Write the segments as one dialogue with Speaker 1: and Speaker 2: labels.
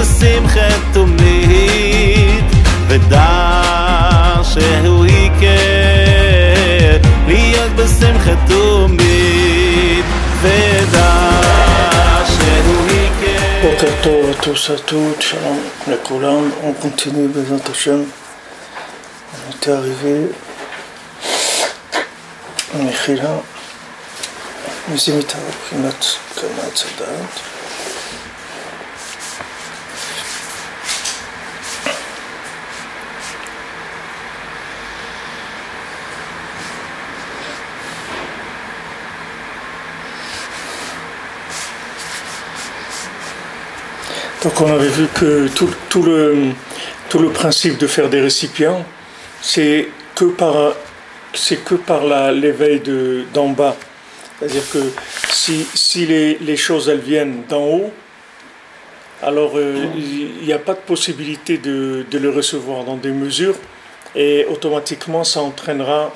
Speaker 1: בשמחת תמיד, ודע שהוא היכה, להיות בשמחת תומית ודע שהוא היכה.
Speaker 2: בוקר טוב, התוסתות, שלום לכולם, הוא קונטיני בעזרת השם, המטה הרביעי, מחילה, מזימית איתה מבחינת קרנת צדדת Donc on avait vu que tout, le, principe de faire des récipients, c'est que par, l'éveil de- d'en bas. C'est-à-dire que si, si les, choses elles viennent d'en haut, alors euh, il n'y a pas de possibilité de, de le recevoir dans des mesures et automatiquement ça entraînera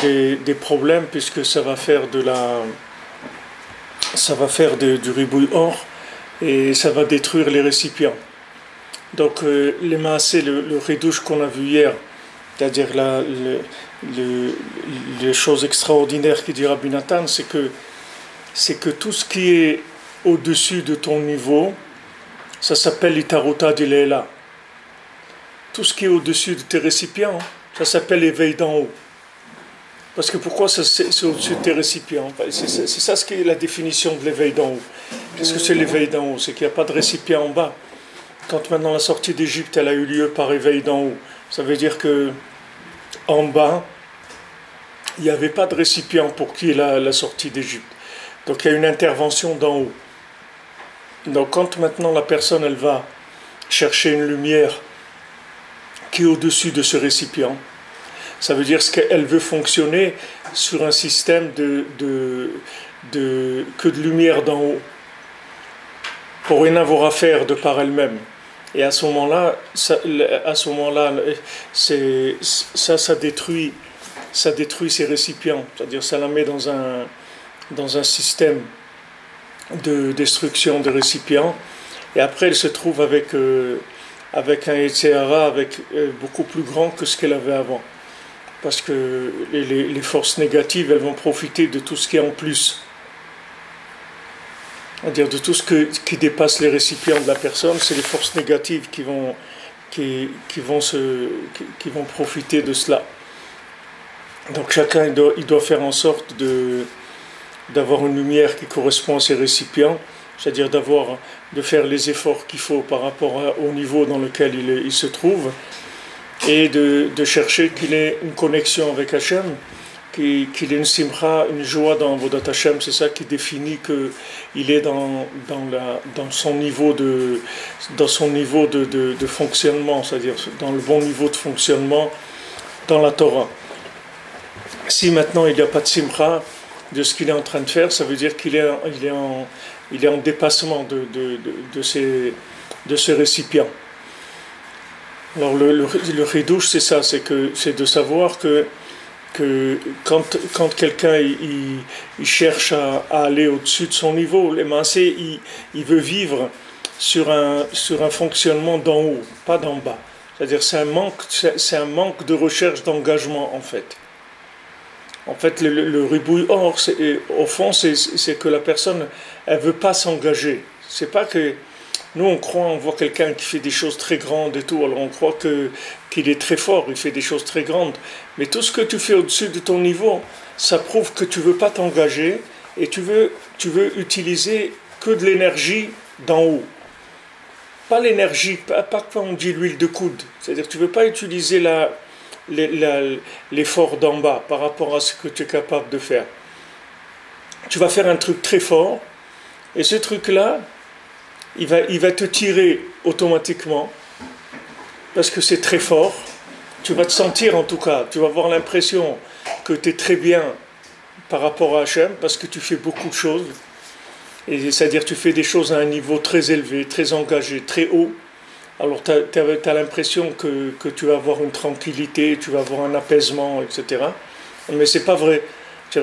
Speaker 2: des, problèmes puisque ça va faire de la ça va faire du ribouille or et ça va détruire les récipients. Donc euh, les massés, le, le ridouche qu'on a vu hier, c'est-à-dire le, le- les choses extraordinaires qu'il dit Rabbi Nathan, c'est que, c'est que tout ce qui est au-dessus de ton niveau, ça s'appelle l'itaruta de Leila. Tout ce qui est au-dessus de tes récipients, ça s'appelle l'éveil d'en haut. Parce que pourquoi c'est au-dessus de tes récipients? C'est ça ce qui est la définition de l'éveil d'en haut. Qu'est-ce que c'est l'éveil d'en haut C'est qu'il n'y a pas de récipient en bas. Quand maintenant la sortie d'Égypte elle a eu lieu par éveil d'en haut, ça veut dire que en bas, il n'y avait pas de récipient pour qui la, sortie d'Égypte. Donc il y a une intervention d'en haut. Donc quand maintenant la personne elle va chercher une lumière qui est au-dessus de ce récipient, ça veut dire qu'elle veut fonctionner sur un système de- que de lumière d'en haut, pour rien avoir à faire de par elle-même. Et à ce moment-là, ça, à ce moment-là, c'est, ça, ça détruit, ça détruit ses récipients. C'est-à-dire, ça la met dans un, dans un système de destruction de récipients. Et après, elle se trouve avec, euh, avec un Etsehara avec euh, beaucoup plus grand que ce qu'elle avait avant parce que les- les forces négatives, elles vont profiter de tout ce qui est en plus. C'est-à-dire de tout ce qui dépasse les récipients de la personne, c'est les forces négatives qui vont, qui, vont, profiter de cela. Donc chacun il doit, faire en sorte d'avoir une lumière qui correspond à ses récipients, c'est-à-dire d'avoir, de faire les efforts qu'il faut par rapport au niveau dans lequel il, se trouve et de, de chercher qu'il ait une connexion avec Hachem, qu'il ait une simcha, une joie dans Vodat Hachem, c'est ça qui définit qu'il est dans, son niveau de, fonctionnement, c'est-à-dire dans le bon niveau de fonctionnement dans la Torah. Si maintenant il n'y a pas de simcha de ce qu'il est en train de faire, ça veut dire qu'il est, en- dépassement de, de, ses, de ce récipient. Alors le, le, c'est ça, c'est de savoir que, que quand, quand quelqu'un il, cherche à, aller au-dessus de son niveau, massés, il, veut vivre sur un, sur un fonctionnement d'en haut, pas d'en bas. C'est-à-dire c'est un manque, c'est un manque de recherche d'engagement en fait. En fait, le, le, le ribouille or, au fond, c'est c'est que la personne, elle veut pas s'engager. C'est pas que nous, on croit, on voit quelqu'un qui fait des choses très grandes et tout, alors on croit que qu'il est très fort, il fait des choses très grandes. Mais tout ce que tu fais au-dessus de ton niveau, ça prouve que tu veux pas t'engager et tu veux, tu veux utiliser que de l'énergie d'en haut. Pas l'énergie, pas, pas quand on dit l'huile de coude. C'est-à-dire tu veux pas utiliser la, l'effort d'en bas par rapport à ce que tu es capable de faire. Tu vas faire un truc très fort et ce truc-là, il va, il va te tirer automatiquement parce que c'est très fort. Tu vas te sentir en tout cas, tu vas avoir l'impression que tu es très bien par rapport à Hachem parce que tu fais beaucoup de choses. C'est-à-dire tu fais des choses à un niveau très élevé, très engagé, très haut. Alors tu as, l'impression que, tu vas avoir une tranquillité, tu vas avoir un apaisement, etc. Mais c'est pas vrai. Tu,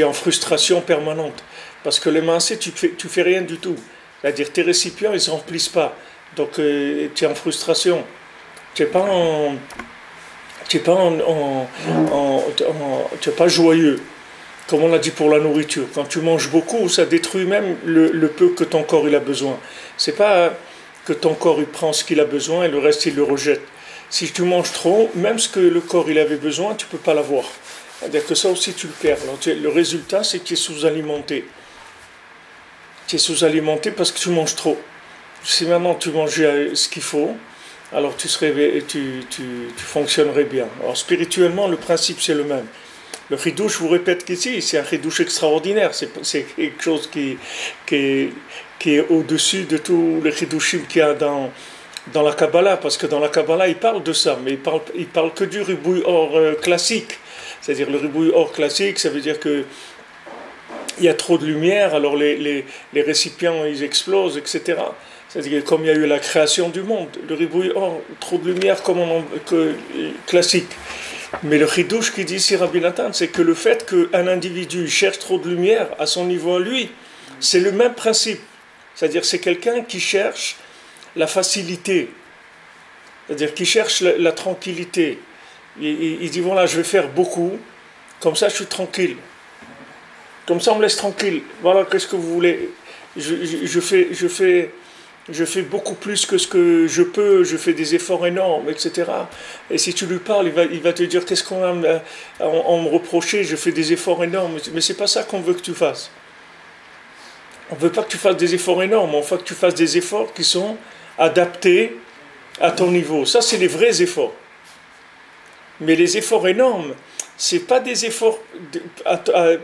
Speaker 2: es en frustration permanente. Parce que le massé, tu fais, tu fais rien du tout. C'est-à-dire tes récipients, ils ne se remplissent pas. Donc euh, tu es en frustration. Tu n'es pas. Tu pas, en, es pas joyeux, comme on l'a dit pour la nourriture. Quand tu manges beaucoup, ça détruit même le, peu que ton corps il a besoin. C'est pas que ton corps il prend ce qu'il a besoin et le reste il le rejette. Si tu manges trop, même ce que le corps il avait besoin, tu peux pas l'avoir. C'est-à-dire que ça aussi tu le perds. le résultat, c'est que tu es sous-alimenté. Tu es sous-alimenté parce que tu manges trop. Si maintenant tu mangeais ce qu'il faut, alors tu, serais, tu, tu, fonctionnerais bien. Alors spirituellement, le principe c'est le même. Le ridouche, je vous répète qu'ici, c'est un ridouche extraordinaire. C'est quelque chose qui, qui est, qui est au-dessus de tous les ridouchim qu'il y a dans, dans la Kabbalah. Parce que dans la Kabbalah, il parle de ça, mais il parle, il que du ribouille or euh, classique. C'est-à-dire le ribouille or classique, ça veut dire que il y a trop de lumière, alors les, les, les récipients ils explosent, etc. C'est-à-dire comme il y a eu la création du monde, le ribouille or, trop de lumière comme on, que, classique. Mais le chidouche qui dit ici Rabbi Nathan, c'est que le fait qu'un individu cherche trop de lumière à son niveau à lui, c'est le même principe. C'est-à-dire c'est quelqu'un qui cherche la facilité, c'est-à-dire qui cherche la, tranquillité. Il, il, dit voilà, je vais faire beaucoup, comme ça je suis tranquille. Comme ça on me laisse tranquille. Voilà, qu'est-ce que vous voulez je, fais, je fais je fais beaucoup plus que ce que je peux, je fais des efforts énormes, etc. Et si tu lui parles, il va, il va te dire qu'est-ce qu'on a euh, on, me reprocher, je fais des efforts énormes. Mais c'est pas ça qu'on veut que tu fasses. On ne veut pas que tu fasses des efforts énormes, on veut que tu fasses des efforts qui sont adaptés à ton niveau. Ça, c'est les vrais efforts. Mais les efforts énormes, c'est pas des efforts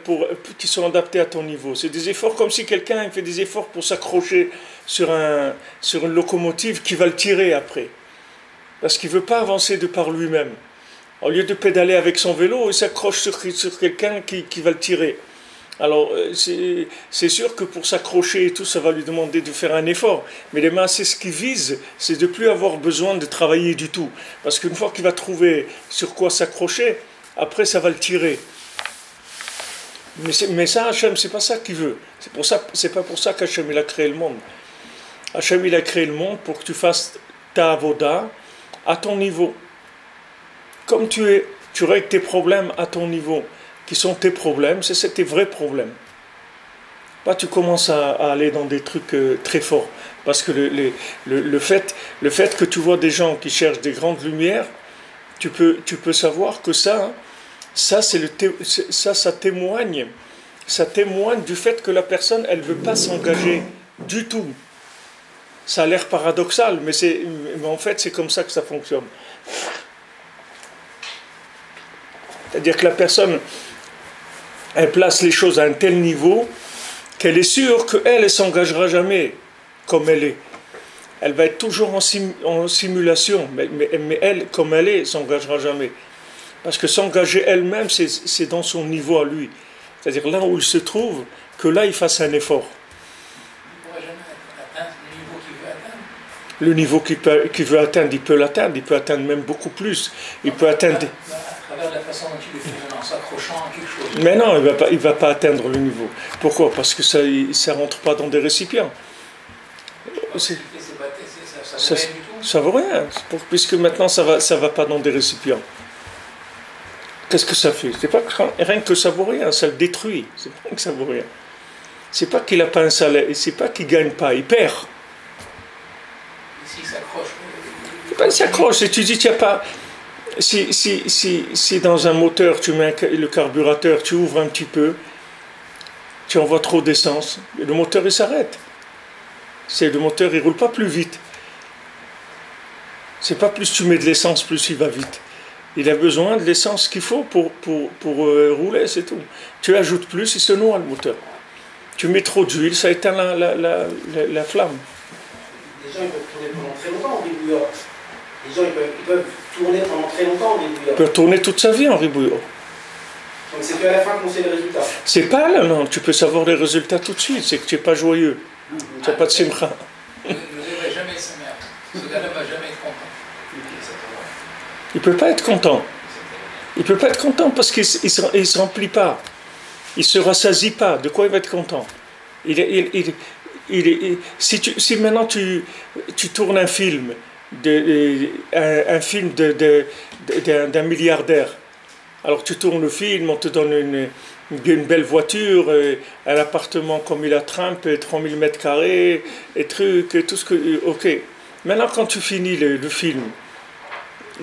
Speaker 2: pour, qui sont adaptés à ton niveau. C'est des efforts comme si quelqu'un fait des efforts pour s'accrocher sur, un, sur une locomotive qui va le tirer après. Parce qu'il ne veut pas avancer de par lui-même. Au lieu de pédaler avec son vélo, il s'accroche sur, sur quelqu'un qui, qui, va le tirer. Alors, euh, c'est sûr que pour s'accrocher et tout, ça va lui demander de faire un effort. Mais les mains, c'est ce qu'il vise, c'est de plus avoir besoin de travailler du tout. Parce qu'une fois qu'il va trouver sur quoi s'accrocher, après ça va le tirer. Mais, ça, Hachem, c'est pas ça qu'il veut. C'est pour ça, c'est pas pour ça qu'Hachem il a créé le monde. Hachem il a créé le monde pour que tu fasses ta avoda à ton niveau. Comme tu es, tu règles tes problèmes à ton niveau, qui sont tes problèmes, c'est tes vrais problèmes. Pas tu commences à, aller dans des trucs euh, très forts. Parce que le, fait, que tu vois des gens qui cherchent des grandes lumières, tu peux, tu peux savoir que ça, ça, ça, témoigne, ça témoigne du fait que la personne, elle ne veut pas s'engager du tout. Ça a l'air paradoxal, mais, mais en fait, c'est comme ça que ça fonctionne. C'est-à-dire que la personne, elle place les choses à un tel niveau qu'elle est sûre qu'elle ne s'engagera jamais comme elle est elle va être toujours en, simulation, mais, elle, comme elle est, s'engagera jamais. Parce que s'engager elle-même, c'est dans son niveau à lui. C'est-à-dire là où il se trouve, que là, il fasse un effort. Le niveau qu'il veut, veut atteindre, il peut l'atteindre, il peut atteindre même beaucoup plus. Il peut atteindre. À travers la façon dont il le fait, en s'accrochant à quelque chose. Mais non, il ne va, pas, va pas atteindre le niveau. Pourquoi? Parce que ça ne rentre pas dans des récipients. Ça, ça vaut rien, puisque maintenant ça va, ça va pas dans des récipients. Qu'est-ce que ça fait? C'est pas rien que ça vaut rien, ça le détruit. C'est pas que ça vaut rien. C'est pas qu'il a pas un salaire, c'est pas qu'il gagne pas, il perd. S'il s'accroche. Il s'accroche. Si tu dis, tu pas. Si, si, si, si dans un moteur tu mets le carburateur, tu ouvres un petit peu, tu envoies trop d'essence, le moteur il s'arrête. C'est le moteur il roule pas plus vite. C'est pas plus tu mets de l'essence, plus il va vite. Il a besoin de l'essence qu'il faut pour, pour, pour euh, rouler, c'est tout. Tu ajoutes plus, il se noie le moteur. Tu mets trop d'huile, ça éteint la, la, la, la, flamme.
Speaker 3: Les gens ils peuvent tourner pendant très longtemps en ribouilleur. Les gens ils peuvent, ils peuvent, tourner pendant très longtemps en ribouilleur. Ils
Speaker 2: peuvent tourner toute sa vie en ribouilleur.
Speaker 3: Donc c'est qu'à la fin qu'on sait les résultats.
Speaker 2: C'est pas là, non. Tu peux savoir les résultats tout de suite. C'est que tu n'es pas joyeux. Tu n'as pas de simcha.
Speaker 4: Vous ne jamais sa mère. Ce gars-là va jamais être content.
Speaker 2: Il ne peut pas être content. Il ne peut pas être content parce qu'il ne se, remplit pas. Il ne se rassasie pas. De quoi il va être content? Il, si, maintenant tu, tournes un film, de, un, un film d'un, milliardaire, alors tu tournes le film, on te donne une, belle voiture, euh, un appartement comme il a Trump, euh, 3000 mètres carrés, et trucs, et tout ce que... Ok. Maintenant, quand tu finis le film,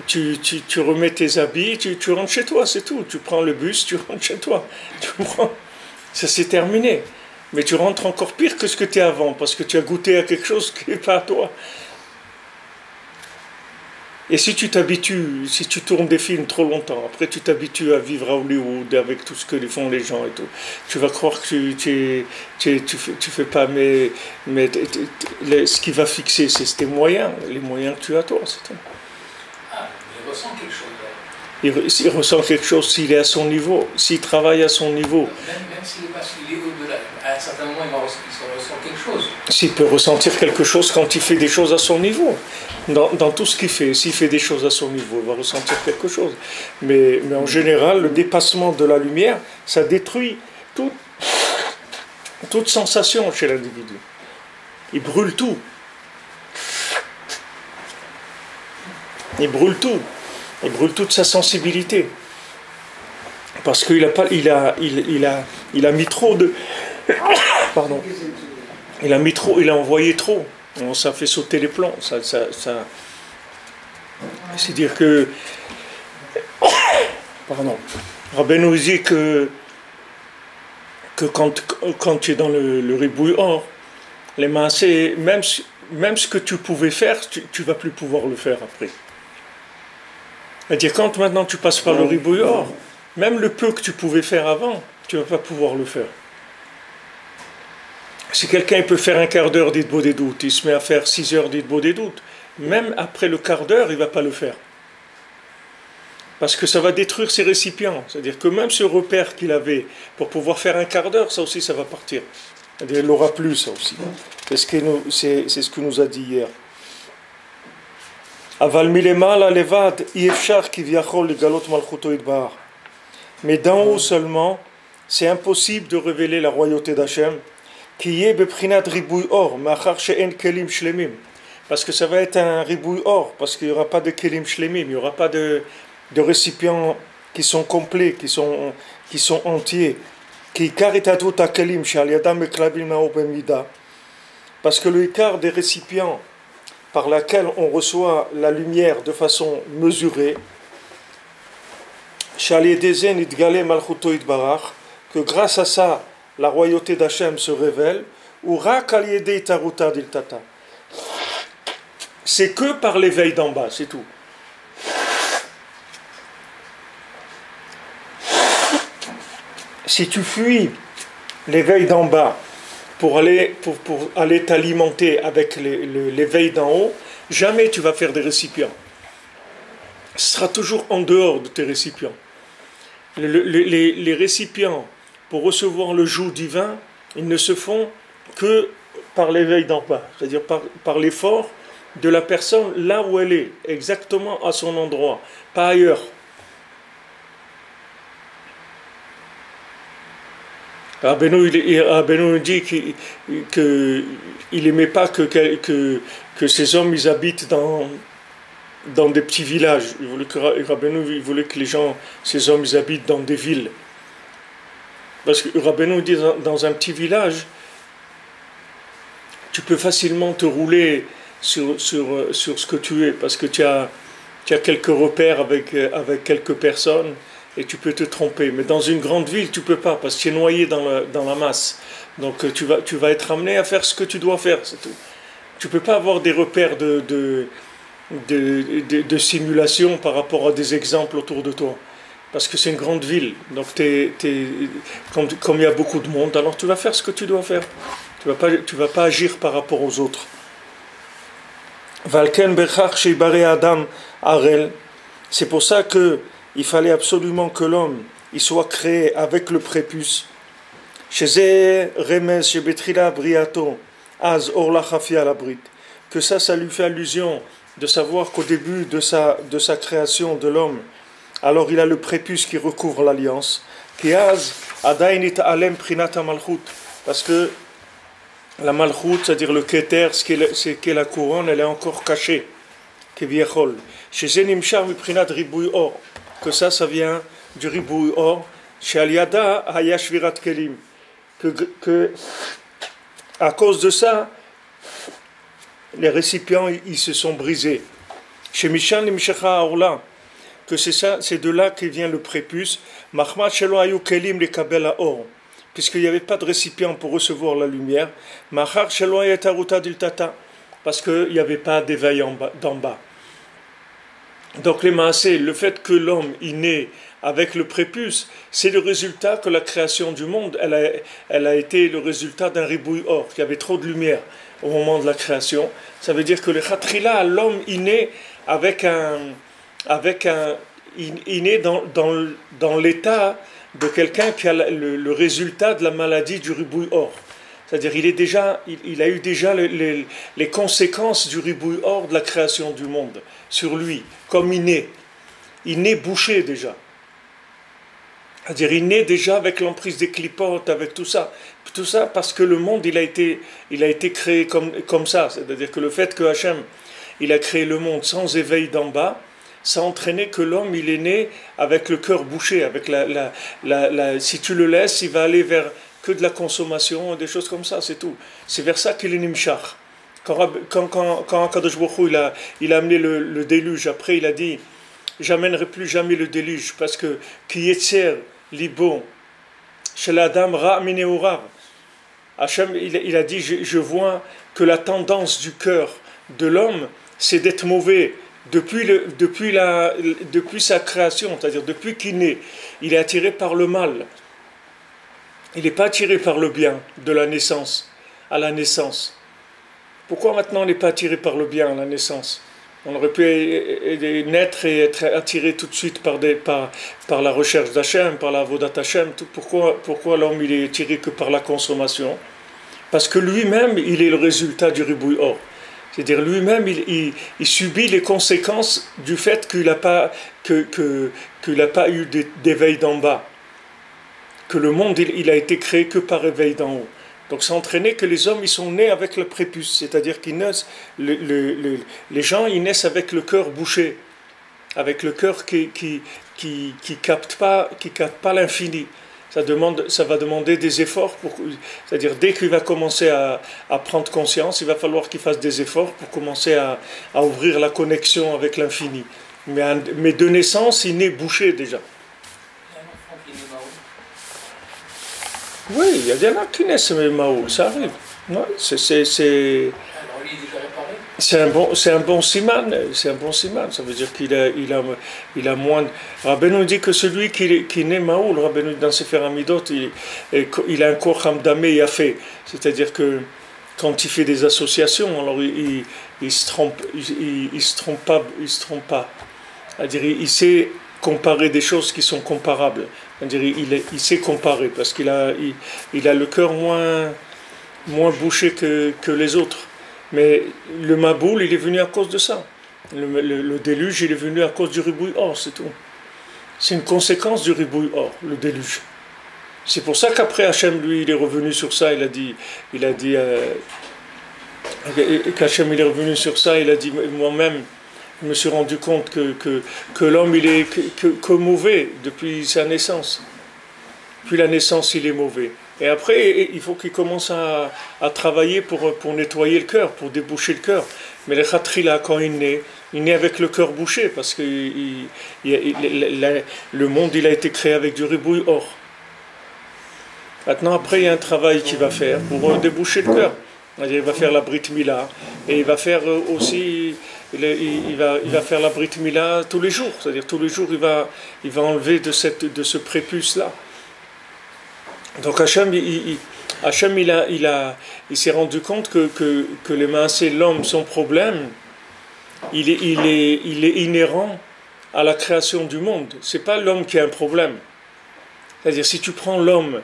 Speaker 2: tu, tu, remets tes habits, tu, rentres chez toi, c'est tout. Tu prends le bus, tu rentres chez toi. Tu Ça, c'est terminé. Mais tu rentres encore pire que ce que tu es avant, parce que tu as goûté à quelque chose qui n'est pas à toi. Et si tu t'habitues, si tu tournes des films trop longtemps, après tu t'habitues à vivre à Hollywood avec tout ce que font les gens et tout, tu vas croire que tu, tu, tu, tu fais, fais pas, mais, mais ce qui va fixer, c'est tes moyens, les moyens que tu as toi, c'est tout.
Speaker 4: Il ressent quelque chose.
Speaker 2: Il, il ressent quelque chose s'il est à son niveau, s'il travaille à son niveau,
Speaker 4: Même, même s'il est pas s'il est au-delà, à un certain moment, il, va il se ressent quelque chose.
Speaker 2: s'il peut ressentir quelque chose quand il fait des choses à son niveau. Dans, dans tout ce qu'il fait, s'il fait des choses à son niveau, il va ressentir quelque chose. Mais, mais en général, le dépassement de la lumière, ça détruit tout- toute sensation chez l'individu. Il brûle tout. Il brûle tout. Il brûle toute sa sensibilité. Parce qu'il a, pas, il a, il, a, il a mis trop de... Pardon. Il a mis trop, il a envoyé trop. Ça fait sauter les ça- C'est-à-dire que. Pardon. Rabbeinu dit que, que quand, quand tu es dans le, le ribouille or, les massés, même, si- même ce que tu pouvais faire, tu ne vas plus pouvoir le faire après. C'est-à-dire quand maintenant tu passes par le ribouille or, même le peu que tu pouvais faire avant, tu ne vas pas pouvoir le faire. Si quelqu'un peut faire un quart d'heure d'Idbo des doutes, il se met à faire 6 heures d'Idbo des doutes, même après le quart d'heure, il ne va pas le faire. Parce que ça va détruire ses récipients. C'est-à-dire que même ce repère qu'il avait pour pouvoir faire un quart d'heure, ça aussi, ça va partir. C'est-à-dire il n'aura plus, ça aussi. C'est ce, ce que nous a dit hier. Aval milemala levad, yefshar kivyachol legalot malchuto idbar. Mais d'en haut seulement, c'est impossible de révéler la royauté d'Hachem. Qui est beprinat or, machar she'en kelim shlemim. Parce que ça va être un ribouille or, parce qu'il n'y aura pas de kelim shlemim, il n'y aura pas de, de récipients qui sont complets, qui sont, qui sont entiers. Qui kelim. Parce que le quart des récipients par laquelle on reçoit la lumière de façon mesurée, que grâce à ça, la royauté d'Hachem se révèle, ou. C'est que par l'éveil d'en bas, c'est tout. Si tu fuis l'éveil d'en bas pour aller, pour, pour aller t'alimenter avec l'éveil d'en haut, jamais tu vas faire des récipients. Ce sera toujours en dehors de tes récipients. Le- le- les, les récipients pour recevoir le joug divin, ils ne se font que par l'éveil d'en bas, c'est-à-dire par, par l'effort de la personne là où elle est, exactement à son endroit, pas ailleurs. Rabbeinu, il, il- Rabbeinu dit qu'il n'aimait pas que, que, que, ces hommes ils habitent dans, dans des petits villages. Il voulait que, voulait que les gens, ces hommes, ils habitent dans des villes. Parce que Rabbeinu dit dans, dans un petit village, tu peux facilement te rouler sur, sur, sur ce que tu es, parce que tu as, tu as quelques repères avec, avec quelques personnes et tu peux te tromper. Mais dans une grande ville, tu peux pas, parce que tu es noyé dans la, masse. Donc euh, tu vas, tu vas être amené à faire ce que tu dois faire, c'est tout. Tu peux pas avoir des repères de, de, de, de- simulation par rapport à des exemples autour de toi. Parce que c'est une grande ville. Donc t'es- t'es- comme, comme il y a beaucoup de monde, alors tu vas faire ce que tu dois faire. Tu vas vas pas agir par rapport aux autres. Valken bechach sheibare Adam arel. C'est pour ça que il fallait absolument que l'homme il soit créé avec le prépuce. Chez remes shebetrila briato az orla chafia la brit. Que ça, ça lui fait allusion de savoir qu'au début de sa, de sa création de l'homme, alors il a le prépuce qui recouvre l'alliance. Qui az adain it alem prinata malchut. Parce que la malchoute, c'est-à-dire le keter, ce qui est, qui la couronne, elle est encore cachée. Keviachol. Chez Zenimshar Miprinat Ribouy Or. Que ça, ça vient du Ribouy Or. Chez Aliada Hayashvirat Kelim. Que, à cause de ça, les récipients ils se sont brisés. Chez Mishan Limshacha Orla, que c'est ça, c'est de là que vient le prépuce. Mahmad Shelo Kelim le Kabel Or, puisqu'il n'y avait pas de récipient pour recevoir la lumière. Mahar Shelo Ayataruta Diltata, parce qu'il n'y avait pas d'éveil d'en bas. Donc les maasés, le fait que l'homme y naît avec le prépuce, c'est le résultat que la création du monde, elle a, été le résultat d'un ribouille or, qu'il y avait trop de lumière au moment de la création. Ça veut dire que le khatrila, l'homme y naît avec un, avec un, dans, l'état de quelqu'un qui a le, le résultat de la maladie du ribouille or. C'est-à-dire il a eu déjà le- les, conséquences du ribouille or de la création du monde sur lui, comme il naît. Il naît bouché déjà. C'est-à-dire il naît déjà avec l'emprise des clipotes, avec tout ça. Tout ça parce que le monde, il a été, créé comme, ça. C'est-à-dire que le fait que Hachem, il a créé le monde sans éveil d'en bas, ça a entraîné que l'homme, il est né avec le cœur bouché, avec la- si tu le laisses, il va aller vers que de la consommation, des choses comme ça, c'est tout. C'est vers ça qu'il est nimshach. Quand, quand, quand, il a, amené le, déluge, après il a dit, j'amènerai plus jamais le déluge, parce que qui yetzer libo, chez l'Adam ra mineurav. Hachem, il, il a dit, je, vois que la tendance du cœur de l'homme, c'est d'être mauvais depuis, depuis, la, depuis sa création, c'est-à-dire depuis qu'il naît. Il est attiré par le mal. Il n'est pas attiré par le bien de la naissance, à la naissance. Pourquoi maintenant on n'est pas attiré par le bien à la naissance? On aurait pu naître et être attiré tout de suite par, la recherche d'Hachem, par la Vodat Hachem. Pourquoi, pourquoi l'homme il est attiré que par la consommation? Parce que lui-même, il est le résultat du ribouille or. C'est-à-dire lui-même, il, subit les conséquences du fait qu'il n'a pas, eu d'é- d'éveil d'en bas. Que le monde, il, a été créé que par éveil d'en haut. Donc ça entraînait que les hommes, ils sont nés avec le prépuce. C'est-à-dire qu'ils naissent, le- le- le- les gens, ils naissent avec le cœur bouché. Avec le cœur qui qui, qui, capte pas, qui capte pas l'infini. Ça, demande, ça va demander des efforts. C'est-à-dire, dès qu'il va commencer à, prendre conscience, il va falloir qu'il fasse des efforts pour commencer à, ouvrir la connexion avec l'infini. Mais, mais de naissance, il naît bouché déjà.
Speaker 4: Il y a un enfant qui est né Mao.
Speaker 2: Oui, il y a qui naissent mais Mao, ça arrive. C'est, un bon, c'est un bon siman, c'est un bon siman. Ça veut dire qu'il a, il a, il a moins. dit que celui qui, qui naît Mao, le Rabbeinu dans ses Amidot, il, a un corps hamdamé fait. C'est-à-dire que quand il fait des associations, alors il, il, se trompe, il, se trompe pas, il se trompe pas. C'est-à-dire il sait comparer des choses qui sont comparables. C'est-à-dire il, est- il sait comparer parce qu'il a, il, il a le cœur moins, moins bouché que, que les autres. Mais le Maboul, il est venu à cause de ça. Le, déluge, il est venu à cause du ribouille or, c'est tout. C'est une conséquence du ribouille or, le déluge. C'est pour ça qu'après Hachem, lui, il est revenu sur ça, il a dit, il a dit, euh, qu'Hachem, il est revenu sur ça, il a dit, moi-même, je me suis rendu compte que, que, l'homme, il est que, mauvais depuis sa naissance. Puis la naissance, il est mauvais. Et après, il faut qu'il commence à, à travailler pour, pour nettoyer le cœur, pour déboucher le cœur. Mais le khatri, là, quand il naît, il naît avec le cœur bouché, parce que le monde, il a été créé avec du ribouille or. Maintenant, après, il y a un travail qu'il va faire pour déboucher le cœur. Il va faire la Brit Mila et il va faire euh, aussi, il, va, il va faire la Brit Mila tous les jours. C'est-à-dire tous les jours, il va, il va enlever de, cette, de ce prépuce-là. Donc Hachem, il, il- a, il, a, il s'est rendu compte que, que, que les mains, c'est l'homme, son problème, il est, il, est, il est inhérent à la création du monde. C'est pas l'homme qui a un problème. C'est-à-dire, si tu prends l'homme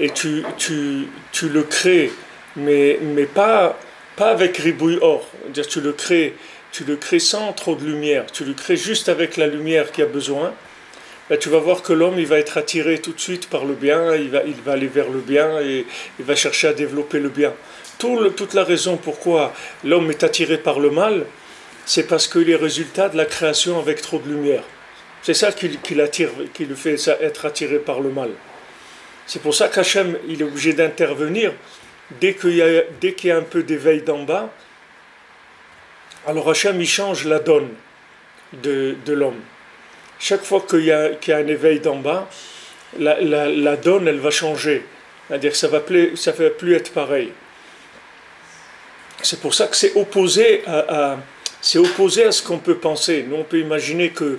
Speaker 2: et tu, tu, tu le crées, mais, mais pas, pas avec ribouille or, c'est-à-dire tu le crées, tu le crées sans trop de lumière, tu le crées juste avec la lumière qu'il a besoin, ben, tu vas voir que l'homme il va être attiré tout de suite par le bien, il va, il va aller vers le bien et il va chercher à développer le bien. toute la raison pourquoi l'homme est attiré par le mal, c'est parce qu'il est résultat de la création avec trop de lumière. C'est ça qui, l'attire, qui le fait être attiré par le mal. C'est pour ça qu'Hachem, il est obligé d'intervenir dès qu'il y, a, dès qu'il y a un peu d'éveil d'en bas. Alors Hachem, il change la donne de, l'homme. Chaque fois qu'il y, a, un éveil d'en bas, la, donne, elle va changer. C'est-à-dire que ça ne va, plus, ça va plus être pareil. C'est pour ça que c'est opposé à, ce qu'on peut penser. Nous, on peut imaginer que,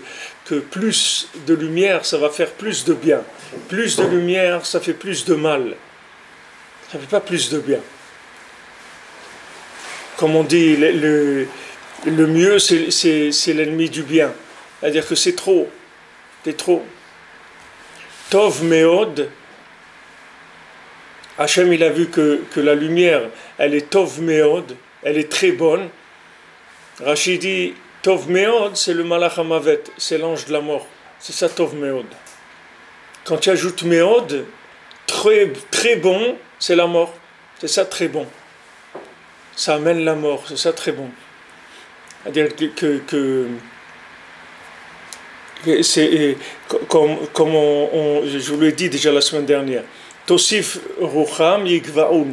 Speaker 2: plus de lumière, ça va faire plus de bien. Plus de lumière, ça fait plus de mal. Ça ne fait pas plus de bien. Comme on dit, le, mieux, c'est l'ennemi du bien. C'est-à-dire que c'est trop. C'est trop. Tov Meod, Hachem, il a vu que, que la lumière, elle est Tov Meod, elle est très bonne. Rachid dit Tov Meod, c'est le Malach Hamavet, c'est l'ange de la mort. C'est ça Tov Meod. Quand tu ajoutes Meod, très, très bon, c'est la mort. C'est ça très bon. Ça amène la mort, c'est ça très bon. C'est-à-dire que, que, c'est comme, comme on, je vous l'ai dit déjà la semaine dernière. Tosif Rucham Yigvaun.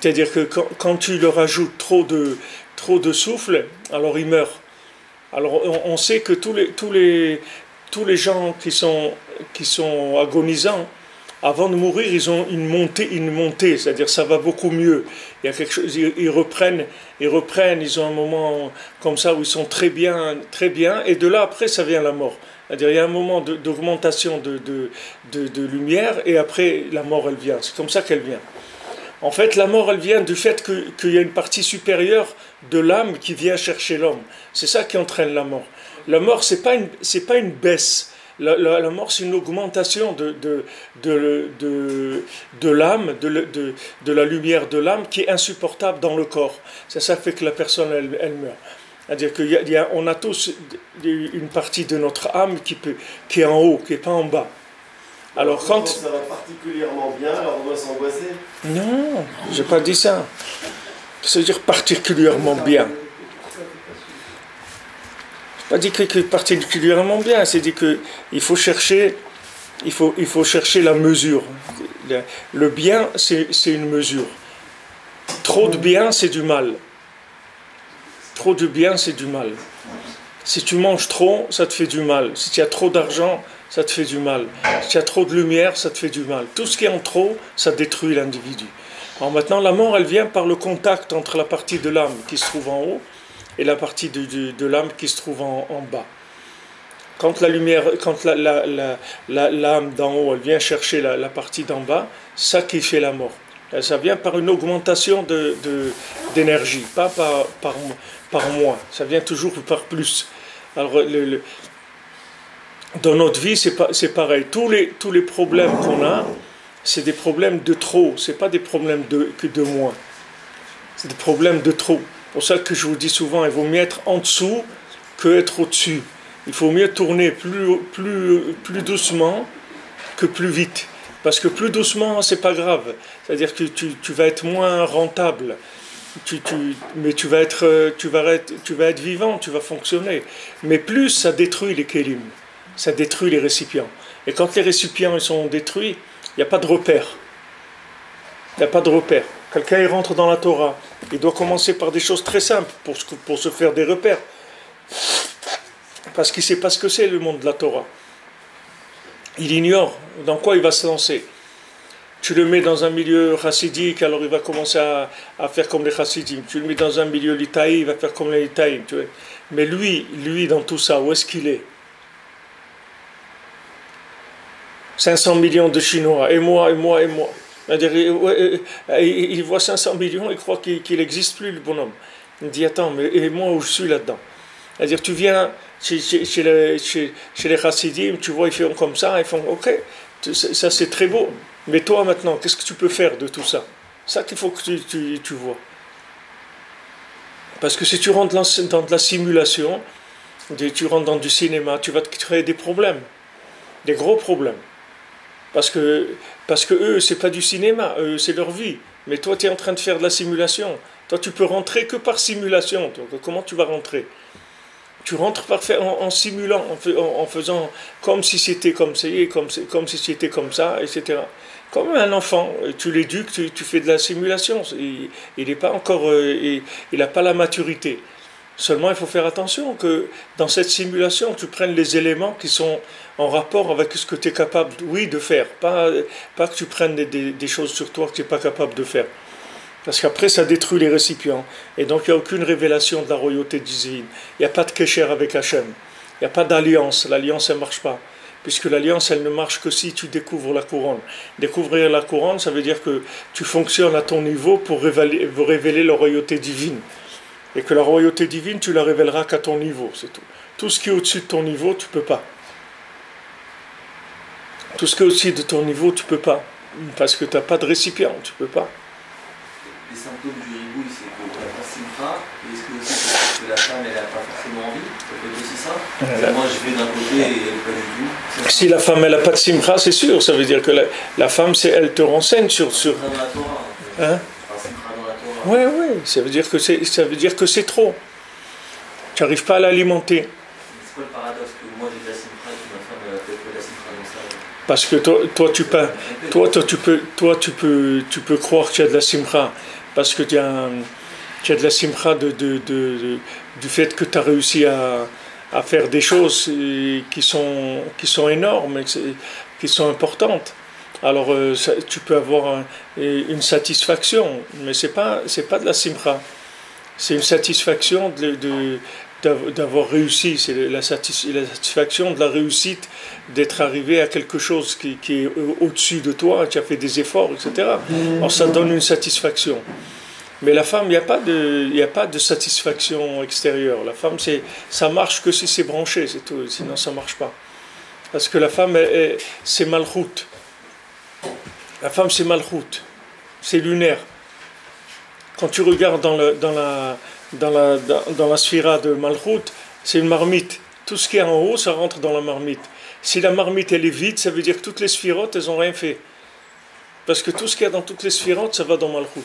Speaker 2: C'est-à-dire que quand, quand, tu leur ajoutes trop de, trop de souffle, alors ils meurent. Alors on, sait que tous les, tous les, tous les gens qui sont, qui sont agonisants, avant de mourir, ils ont une montée, une montée, c'est-à-dire ça va beaucoup mieux. Il y a quelque chose, ils, reprennent, ils reprennent, ils ont un moment comme ça où ils sont très bien, très bien, et de là après ça vient la mort. C'est-à-dire il y a un moment d'augmentation de, lumière, et après la mort elle vient. C'est comme ça qu'elle vient. En fait, la mort, elle vient du fait qu'il y a une partie supérieure de l'âme qui vient chercher l'homme. C'est ça qui entraîne la mort. La mort, ce n'est pas une baisse. La, la, mort, c'est une augmentation de, de, de, de, de l'âme, de, de, de, la lumière de l'âme qui est insupportable dans le corps. Ça, ça fait que la personne, elle, elle meurt. C'est-à-dire qu'on a, a tous une partie de notre âme qui, peut, qui est en haut, qui n'est pas en bas.
Speaker 5: Alors quand... Ça va particulièrement bien, alors on doit s'angoisser
Speaker 2: Non, j'ai pas dit ça. Ça veut dire particulièrement bien. Pas dit que, particulièrement bien, c'est dit qu'il faut chercher, il faut, il faut chercher la mesure. Le bien, c'est une mesure. Trop de bien, c'est du mal. Trop de bien, c'est du mal. Si tu manges trop, ça te fait du mal. Si tu as trop d'argent, ça te fait du mal. Si tu as trop de lumière, ça te fait du mal. Tout ce qui est en trop, ça détruit l'individu. Maintenant, la mort, elle vient par le contact entre la partie de l'âme qui se trouve en haut et la partie de, de, l'âme qui se trouve en, bas. Quand la lumière, quand l'âme la, la, d'en haut, elle vient chercher la, partie d'en bas, ça qui fait la mort. ça vient par une augmentation d'énergie, de, pas par, par, par moins. Ça vient toujours par plus. Alors, le, dans notre vie, c'est pareil. Tous les, tous les problèmes qu'on a, c'est des problèmes de trop, c'est pas des problèmes de, de moins. C'est des problèmes de trop. Pour ça que je vous dis souvent, il vaut mieux être en dessous que être au-dessus. Il faut mieux tourner plus, plus, plus doucement que plus vite. Parce que plus doucement, c'est pas grave. C'est-à-dire que tu, tu, vas être moins rentable. Tu, tu, mais tu vas, être, tu, vas être, tu vas être vivant, tu vas fonctionner. Mais plus ça détruit les kélim ça détruit les récipients. Et quand les récipients ils sont détruits, il n'y a pas de repère. Il n'y a pas de repère. Quelqu'un rentre dans la Torah, il doit commencer par des choses très simples pour, se faire des repères. Parce qu'il ne sait pas ce que c'est le monde de la Torah. Il ignore dans quoi il va se lancer. Tu le mets dans un milieu chassidique, alors il va commencer à, à faire comme les chassidim. Tu le mets dans un milieu litaï, il va faire comme les litaïm. Mais lui, lui, dans tout ça, où est-ce qu'il est? 500 millions de Chinois, et moi, et moi, et moi. Il voit 500 millions, il croit qu'il n'existe plus, le bonhomme. Il dit, attends, mais et moi où je suis là-dedans? Tu viens chez, les, chez, tu vois, ils font comme ça, ils font, ok, ça c'est très beau, mais toi maintenant, qu'est-ce que tu peux faire de tout ça? Ça qu'il faut que tu, vois. Parce que si tu rentres dans de la simulation, tu rentres dans du cinéma, tu vas te créer des problèmes, des gros problèmes. Parce que, parce que eux, c'est pas du cinéma, eux, c'est leur vie. Mais toi, tu es en train de faire de la simulation. Toi, tu peux rentrer que par simulation. Donc, comment tu vas rentrer? Tu rentres par faire, en, simulant, en, faisant comme si c'était comme ça, comme, comme si c'était comme ça, etc. Comme un enfant, tu l'éduques, tu, tu, fais de la simulation. Il n'est pas encore, euh, il n'a pas la maturité. Seulement, il faut faire attention que dans cette simulation, tu prennes les éléments qui sont en rapport avec ce que tu es capable, oui, de faire. Pas, pas que tu prennes des, choses sur toi que tu n'es pas capable de faire. Parce qu'après, ça détruit les récipients. Et donc, il n'y a aucune révélation de la royauté divine. Il n'y a pas de kécher avec Hachem. Il n'y a pas d'alliance. L'alliance, elle ne marche pas. Puisque l'alliance, elle ne marche que si tu découvres la couronne. Découvrir la couronne, ça veut dire que tu fonctionnes à ton niveau pour pour révéler la royauté divine et que la royauté divine, tu la révéleras qu'à ton niveau, c'est tout. Tout ce qui est au-dessus de ton niveau, tu peux pas. Tout ce qui est au-dessus de ton niveau, tu peux pas. Parce que tu n'as pas de récipient, tu peux pas.
Speaker 6: Les symptômes du ribouille, c'est qu'on n'a pas simcha, et est-ce que aussi que la femme, elle n'a pas forcément envie? Ça peut être aussi ça? Moi, je vais d'un côté et elle pas du tout.
Speaker 2: Si la femme, elle n'a pas de simcha, c'est sûr, ça veut dire que la, la femme, elle te renseigne sur... sur... Hein? Oui, oui, ça veut dire que c'est, ça veut dire que c'est trop. Tu n'arrives pas à l'alimenter.
Speaker 6: C'est quoi le paradoxe que moi j'ai de la et que ma femme a peut-être de la dans ça
Speaker 2: Parce que toi, toi, tu peux, toi, toi, tu peux, toi, tu peux, tu peux croire que tu as de la simcha parce que tu as, tu as de la simcha de, de, de, du fait que tu as réussi à, à faire des choses qui sont, qui sont énormes, qui sont importantes alors euh, tu peux avoir une satisfaction, mais ce n'est pas, pas de la simcha. C'est une satisfaction d'avoir réussi, c'est la, satisfaction de la réussite, d'être arrivé à quelque chose qui, est au-dessus de toi, tu as fait des efforts, etc. Alors ça donne une satisfaction. Mais la femme, il n'y a, pas de, a pas de satisfaction extérieure. La femme, ça marche que si c'est branché, c'est tout. Sinon, ça ne marche pas. Parce que la femme, c'est malroute. La femme, c'est malchoute, c'est lunaire. Quand tu regardes dans, dans, la, dans, la, dans, la sphira de malchoute, c'est une marmite. Tout ce qui est en haut, ça rentre dans la marmite. Si la marmite, elle est vide, ça veut dire que toutes les sphirotes, elles n'ont rien fait. Parce que tout ce qu'il y a dans toutes les sphirotes, ça va dans malchoute.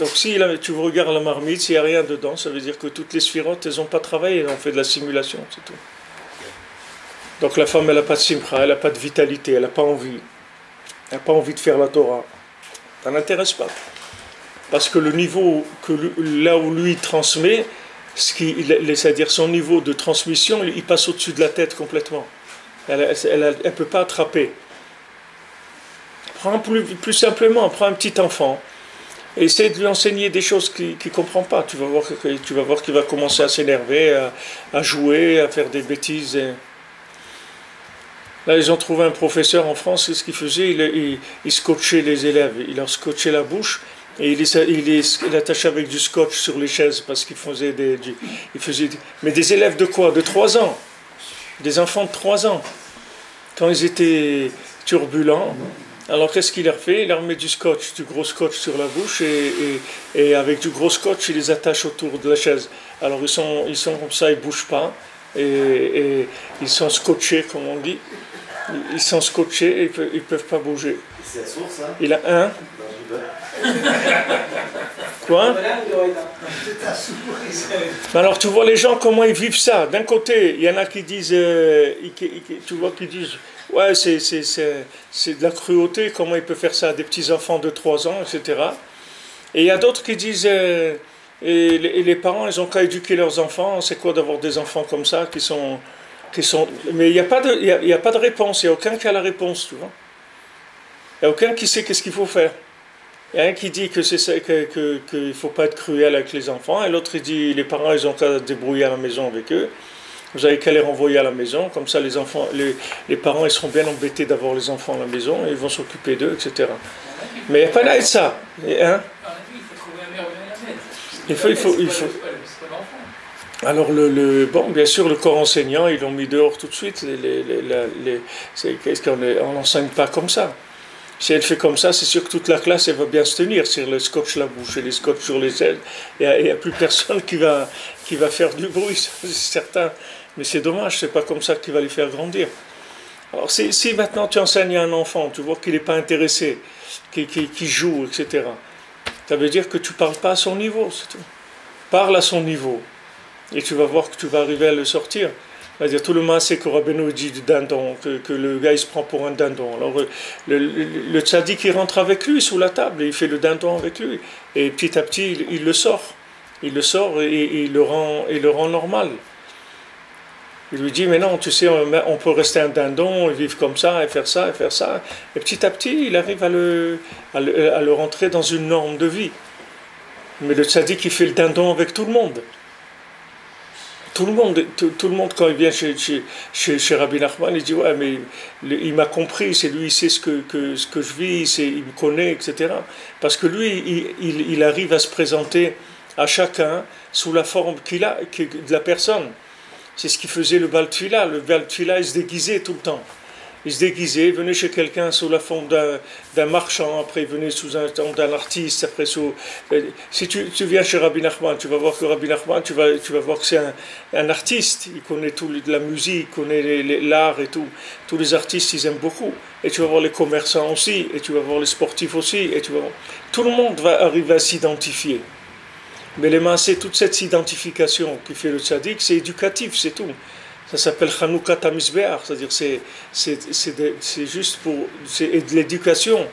Speaker 2: Donc si tu regardes la marmite, s'il n'y a rien dedans, ça veut dire que toutes les sphirotes, elles n'ont pas travaillé, elles ont fait de la simulation, c'est tout. Donc la femme, elle n'a pas de simcha, elle n'a pas de vitalité, elle n'a pas envie n'a pas envie de faire la Torah. Ça n'intéresse pas. Parce que le niveau, que là où lui transmet, c'est-à-dire son niveau de transmission, il passe au-dessus de la tête complètement. Elle ne peut pas attraper. Prends plus, plus simplement, prends un petit enfant, et essaie de lui enseigner des choses qu'il ne comprend pas. Tu vas voir qu'il va commencer à s'énerver, à, jouer, à faire des bêtises. Là, ils ont trouvé un professeur en France, et ce qu'il faisait, il, il, scotchait les élèves, il leur scotchait la bouche et il les, attachait avec du scotch sur les chaises parce qu'il faisait des. il faisait, mais des élèves de quoi? De 3 ans. Des enfants de 3 ans. Quand ils étaient turbulents, alors qu'est-ce qu'il leur fait? Il leur met du scotch, du gros scotch sur la bouche et, et, avec du gros scotch, il les attache autour de la chaise. Alors ils sont, ils sont comme ça, ils ne bougent pas et, et ils sont scotchés, comme on dit ils sont scotchés et ils ne peuvent, pas bouger.
Speaker 5: C'est la source, hein
Speaker 2: Il a un. Quoi? Alors tu vois les gens comment ils vivent ça. D'un côté, il y en a qui disent, euh, tu vois qui disent, ouais c'est, de la cruauté, comment il peut faire ça à des petits enfants de 3 ans, etc. Et il y a d'autres qui disent, euh, et les, parents, ils ont qu'à éduquer leurs enfants. C'est quoi d'avoir des enfants comme ça qui sont sont... Mais il n'y a, pas de, il a, pas de réponse, il n'y a aucun qui a la réponse, tu vois. Il n'y a aucun qui sait qu'est-ce qu'il faut faire. Il y a un qui dit que c'est qu'il que, que, faut pas être cruel avec les enfants, et l'autre il dit les parents ils ont qu'à se débrouiller à la maison avec eux. Vous avez qu'à les renvoyer à la maison, comme ça les enfants, les, les parents ils seront bien embêtés d'avoir les enfants à la maison, et ils vont s'occuper d'eux, etc. Mais il n'y a pas là de ça. Hein? Il faut, il faut, il faut, alors, le, bon, bien sûr, le corps enseignant, ils l'ont mis dehors tout de suite. Les, les, qu'est-ce qu'on n'enseigne pas comme ça Si elle fait comme ça, c'est sûr que toute la classe, elle va bien se tenir sur le scotch la bouche et les scotch sur les ailes. Il n'y a, plus personne qui va, qui va faire du bruit, c'est certain. Mais c'est dommage, c'est pas comme ça qu'il va les faire grandir. Alors, si, maintenant tu enseignes à un enfant, tu vois qu'il n'est pas intéressé, qui, qui, qui joue, etc. Ça veut dire que tu parles pas à son niveau, c'est tout. Parle à son niveau. Et tu vas voir que tu vas arriver à le sortir. C'est-à-dire tout le monde sait que Rabbeinu dit du dindon, que, le gars il se prend pour un dindon. Alors euh, le, le, le tzaddik il rentre avec lui sous la table, il fait le dindon avec lui. Et petit à petit il, le sort. Il le sort et, il, le rend, normal. Il lui dit, mais non, tu sais, on, peut rester un dindon et vivre comme ça, et faire ça, et faire ça. Et petit à petit, il arrive à le, à le, rentrer dans une norme de vie. Mais le tzaddik, il fait le dindon avec tout le monde. Tout le monde, tout, le monde quand il vient chez, Rabbi Nachman, il dit, ouais, mais il m'a compris, c'est lui, il sait ce que, que, ce que je vis, c'est- il me connaît, etc. Parce que lui, il, il, il arrive à se présenter à chacun sous la forme qu'il a, de la personne. C'est ce qui faisait le Baltfila. Le Baltfila, il se déguisait tout le temps. Il se déguisait, il venait chez quelqu'un sous la forme d'un, marchand, après il venait sous un forme d'un artiste, après sous... euh, Si tu, viens chez Rabbi Nachman, tu vas voir que Rabbi Nachman, tu vas, tu vas voir que c'est un, artiste. Il connaît tout de la musique, il connaît l'art et tout. Tous les artistes, ils aiment beaucoup. Et tu vas voir les commerçants aussi, et tu vas voir les sportifs aussi, et tu. Tout le monde va arriver à s'identifier. Mais les massés, toute cette identification qui fait le tzaddik, c'est éducatif, c'est tout. Ça s'appelle Tamizbeach, c'est-à-dire c'est, c'est, juste pour c'est de l'éducation.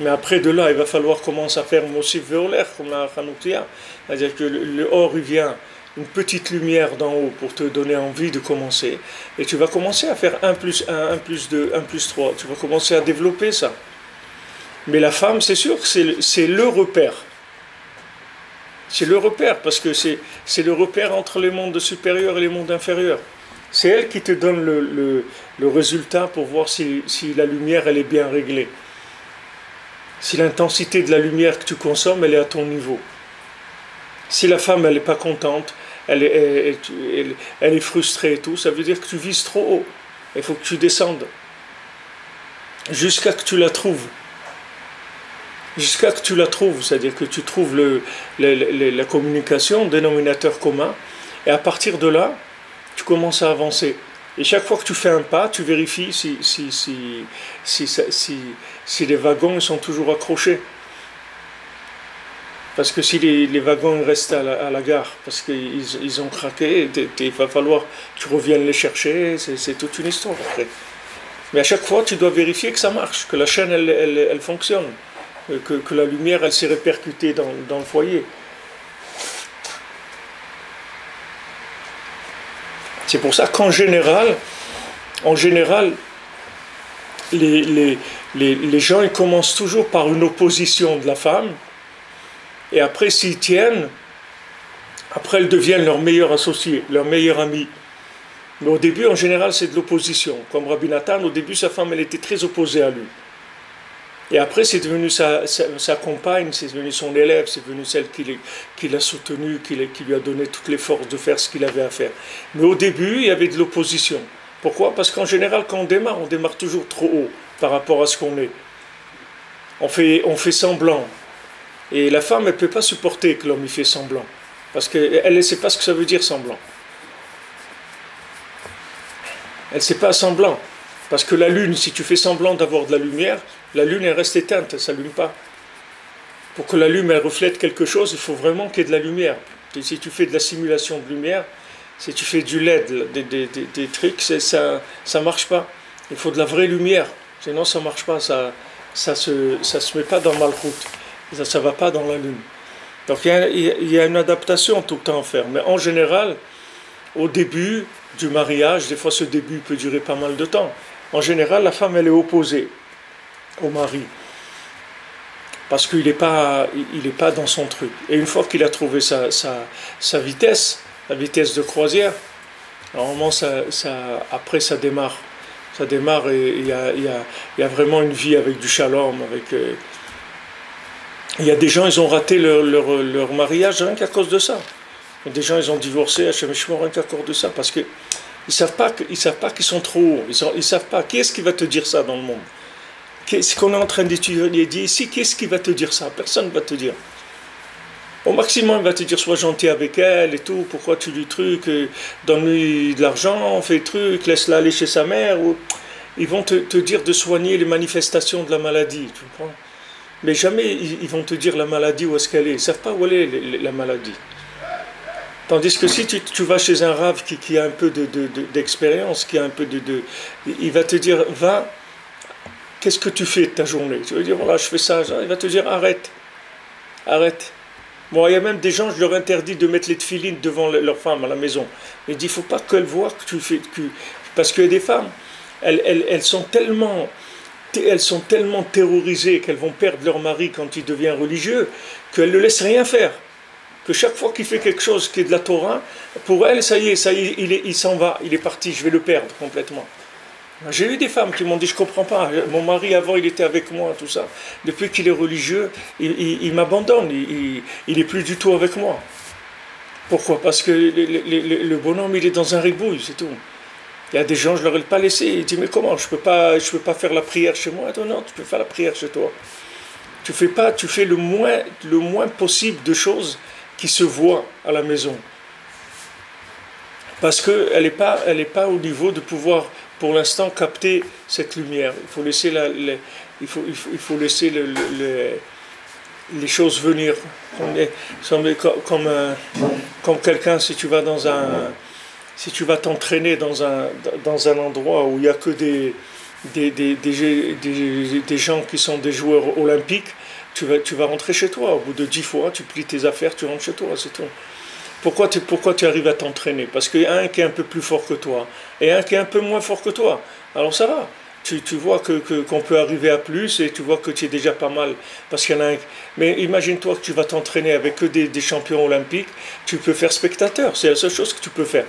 Speaker 2: Mais après de là, il va falloir commencer à faire Mosif Veoler, comme la Chanukah. C'est-à-dire que le, le or, il vient une petite lumière d'en haut pour te donner envie de commencer. Et tu vas commencer à faire 1 plus 1, 1 plus 2, 1 plus 3. Tu vas commencer à développer ça. Mais la femme, c'est sûr que c'est, le- le repère. C'est le repère, parce que c'est le repère entre les mondes supérieurs et les mondes inférieurs. C'est elle qui te donne le, le- résultat pour voir si, si la lumière elle est bien réglée. Si l'intensité de la lumière que tu consommes, elle est à ton niveau. Si la femme elle n'est pas contente, elle est, elle, est frustrée et tout, ça veut dire que tu vises trop haut. Il faut que tu descendes. Jusqu'à que tu la trouves jusqu'à que tu la trouves, c'est-à-dire que tu trouves le- la communication, dénominateur commun, et à partir de là, tu commences à avancer. Et chaque fois que tu fais un pas, tu vérifies si, si, si, si, si, si les wagons sont toujours accrochés. Parce que si les, wagons restent à la, gare, parce qu'ils ils ont craqué, il va falloir que tu reviennes les chercher, c'est c'est toute une histoire après. Mais à chaque fois, tu dois vérifier que ça marche, que la chaîne elle, elle, elle fonctionne euh, que, que la lumière elle s'est répercutée dans, dans le foyer. C'est pour ça qu'en général, en général, les, gens commencent toujours par une opposition de la femme, et après s'ils tiennent, après elles deviennent leur meilleur associé, leur meilleur ami. Mais au début, en général, c'est de l'opposition. Comme Rabbi Nathan, au début, sa femme, elle était très opposée à lui. Et après, c'est devenu sa, compagne, c'est devenu son élève, c'est devenu celle qui, l'a soutenu, qui, lui a donné toutes les forces de faire ce qu'il avait à faire. Mais au début, il y avait de l'opposition. Pourquoi? Parce qu'en général, quand on démarre, on démarre toujours trop haut par rapport à ce qu'on est. On fait, on fait semblant. Et la femme, elle ne peut pas supporter que l'homme il fait semblant. Parce qu'elle ne sait pas ce que ça veut dire semblant. Elle ne sait pas semblant. Parce que la lune, si tu fais semblant d'avoir de la lumière, la lune elle reste éteinte, elle ne s'allume pas. Pour que la lune elle reflète quelque chose, il faut vraiment qu'il y ait de la lumière. Et si tu fais de la simulation de lumière, si tu fais du LED, des, des, des, des c'est- ça ne marche pas. Il faut de la vraie lumière. Sinon, ça ne marche pas. Ça ça se, ça se met pas dans Malchut. Ça ne va pas dans la lune. Donc il y, il y a une adaptation tout le temps à faire. Mais en général, au début du mariage, des fois ce début peut durer pas mal de temps. En général, la femme, elle est opposée au mari. Parce qu'il n'est pas, il est pas dans son truc. Et une fois qu'il a trouvé sa, sa, sa vitesse, la vitesse de croisière, normalement, ça, ça, après, ça démarre. Ça démarre et il y a, y, a, y a vraiment une vie avec du shalom. Avec, euh, il y a des gens, ils ont raté leur, leur, leur mariage rien qu'à cause de ça. Des gens, ils ont divorcé à Shemeshmon rien qu'à cause de ça. Parce qu'ils ne savent pas qu'ils savent pas qu'ils sont trop hauts. Ils savent pas. Qui est-ce qui va te dire ça dans le monde? Ce qu'on est en train d'étudier ici, qu'est-ce qui va te dire ça? Personne ne va te dire. Au maximum, il va te dire sois gentil avec elle et tout, pourquoi tu lui trucs, euh, donne-lui de l'argent, fais truc, laisse-la aller chez sa mère. Ils vont te, te, dire de soigner les manifestations de la maladie, tu comprends? Mais jamais ils, vont te dire la maladie où est-ce qu'elle est. Ils ne savent pas où elle est la maladie. Tandis que si tu, vas chez un rave qui, a un peu de- de- de- d'expérience, qui a un peu de- Il va te dire, va, qu'est-ce que tu fais de ta journée? Tu vas dire, voilà, je fais ça. Il va te dire, arrête. Arrête. Bon, il y a même des gens, je leur interdis de mettre les tefilines devant le- leur femme à la maison. Il dit, il faut pas qu'elles voient que tu fais... Que... Parce qu'il y a des femmes, elles, elles, elles sont tellement... Elles sont tellement terrorisées qu'elles vont perdre leur mari quand il devient religieux qu'elles ne laissent rien faire. Que chaque fois qu'il fait quelque chose qui est de la Torah, pour elle, ça y est, ça y est- il s'en va, il est parti, je vais le perdre complètement. J'ai eu des femmes qui m'ont dit, je comprends pas, mon mari avant il était avec moi, tout ça. Depuis qu'il est religieux, il, m'abandonne, il, il, il est plus du tout avec moi. Pourquoi? Parce que le, bonhomme il est dans un ribouille, c'est tout. Il y a des gens, je leur ai pas laissé. Ils disent, mais comment? Je peux pas, peux pas faire la prière chez moi? Attends, non, tu peux faire la prière chez toi. Tu fais pas, tu fais le moins, le moins possible de choses qui se voient à la maison. Parce qu'elle n'est pas, pas au niveau de pouvoir, pour l'instant, capter cette lumière. Il faut laisser, la, il faut, il faut, laisser le- le- le- les choses venir. On est- comme, un- comme quelqu'un, si tu vas dans un, si tu vas t'entraîner dans un, dans un endroit où il n'y a que des, des, des, des- des gens qui sont des joueurs olympiques, tu vas, tu vas rentrer chez toi. Au bout de dix fois, tu plies tes affaires, tu rentres chez toi, c'est tout. Pourquoi tu, pourquoi tu arrives à t'entraîner? Parce qu'il y a un qui est un peu plus fort que toi et un qui est un peu moins fort que toi. Alors ça va. Tu, tu vois que, que- qu'on peut arriver à plus et tu vois que tu es déjà pas mal. Parce qu'il y en a un. Mais imagine-toi que tu vas t'entraîner avec que des, des champions olympiques. Tu peux faire spectateur. C'est la seule chose que tu peux faire.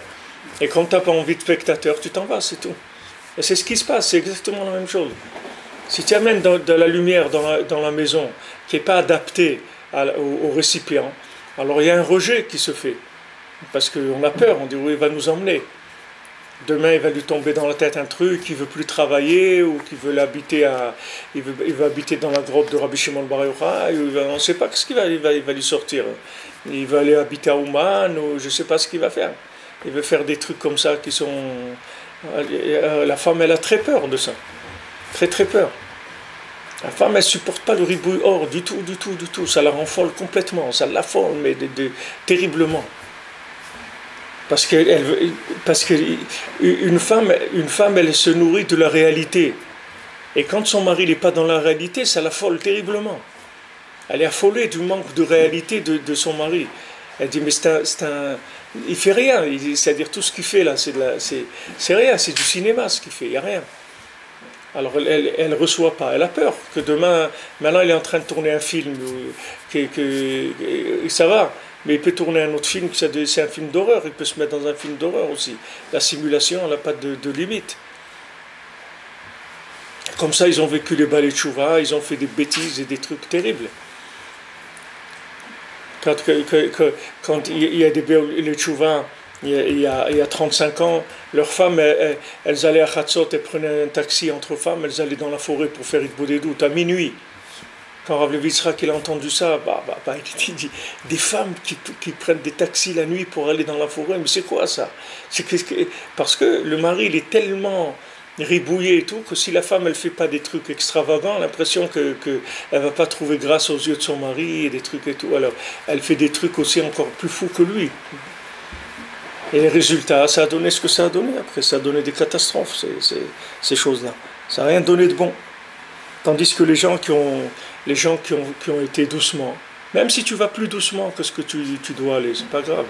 Speaker 2: Et quand tu n'as pas envie de spectateur, tu t'en vas, c'est tout. Et c'est ce qui se passe, c'est exactement la même chose. Si tu amènes de, de la lumière dans la, dans la maison qui n'est pas adaptée au, au récipient, alors il y a un rejet qui se fait. Parce qu'on a peur, on dit oui, il va nous emmener. Demain, il va lui tomber dans la tête un truc, il veut plus travailler, ou qu'il veut l'habiter à, il veut, habiter dans la grotte de Rabbi Shimon Bar Yochai, va- on ne sait pas ce qu'il va, il il va lui sortir. Il va aller habiter à Ouman, ou je ne sais pas ce qu'il va faire. Il veut faire des trucs comme ça qui sont... euh, La femme, elle a très peur de ça. Très très peur. La femme, elle supporte pas le ribouille or du tout, du tout, du tout. Ça la rend folle complètement. Ça l'affole, mais de- terriblement. Parce que, parce que une femme, une femme, elle se nourrit de la réalité. Et quand son mari n'est pas dans la réalité, ça l'affole terriblement. Elle est affolée du manque de réalité de, son mari. Elle dit, mais c'est un, un- Il fait rien. C'est-à-dire, tout ce qu'il fait là, la- c'est rien. C'est du cinéma ce qu'il fait. Il n'y a rien. Alors elle ne reçoit pas, elle a peur que demain, maintenant il est en train de tourner un film, euh, que, que- ça va, mais il peut tourner un autre film, c'est un film d'horreur, il peut se mettre dans un film d'horreur aussi. La simulation, elle n'a pas de, de limite. Comme ça, ils ont vécu les balais de Chouva, ils ont fait des bêtises et des trucs terribles. Quand, quand il y a des balais de Chouva, il y, a, il, y a, il y a 35 ans, leurs femmes, elles, allaient à Khatsot, elles prenaient un taxi entre femmes, elles allaient dans la forêt pour faire des doutes à minuit. Quand Rav Levi Yitzhak, il a entendu ça, bah, bah, bah, il dit des femmes qui, prennent des taxis la nuit pour aller dans la forêt, mais c'est quoi ça? C'est Parce que le mari, il est tellement ribouillé et tout, que si la femme, elle fait pas des trucs extravagants, l'impression que, que elle va pas trouver grâce aux yeux de son mari et des trucs et tout. Alors, elle fait des trucs aussi encore plus fous que lui. Et les résultats, ça a donné ce que ça a donné. Après, ça a donné des catastrophes, ces, choses-là. Ça n'a rien donné de bon. Tandis que les gens qui ont, les gens qui ont, qui ont été doucement, même si tu vas plus doucement que ce que tu, dois aller, c'est pas grave.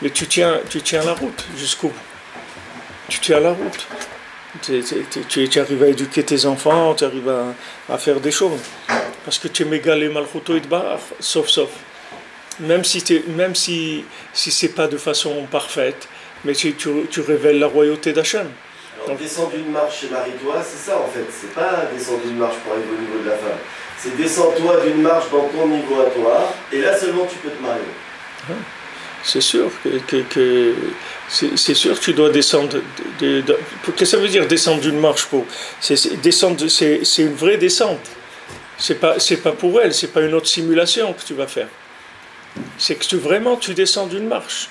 Speaker 2: Mais tu tiens, tu tiens la route jusqu'au bout. Tu tiens la route. Tu, arrives à éduquer tes enfants, tu arrives à, faire des choses. Parce que tu es méga les malchouto et sauf sauf même si même si si c'est pas de façon parfaite, mais tu, tu, tu révèles la royauté d'Hachem.
Speaker 5: Alors descendre d'une marche chez marie-toi, c'est ça en fait. C'est pas descendre d'une marche pour arriver au niveau de la femme. C'est descends-toi d'une marche dans ton niveau à toi, et là seulement tu peux te marier.
Speaker 2: C'est sûr que, que, que- c'est sûr que tu dois descendre. De, de- de- Qu'est-ce que ça veut dire descendre d'une marche pour c'est, descendre, c'est, c'est une vraie descente. C'est pas c'est pas pour elle, c'est pas une autre simulation que tu vas faire. C'est que tu vraiment tu descends d'une marche.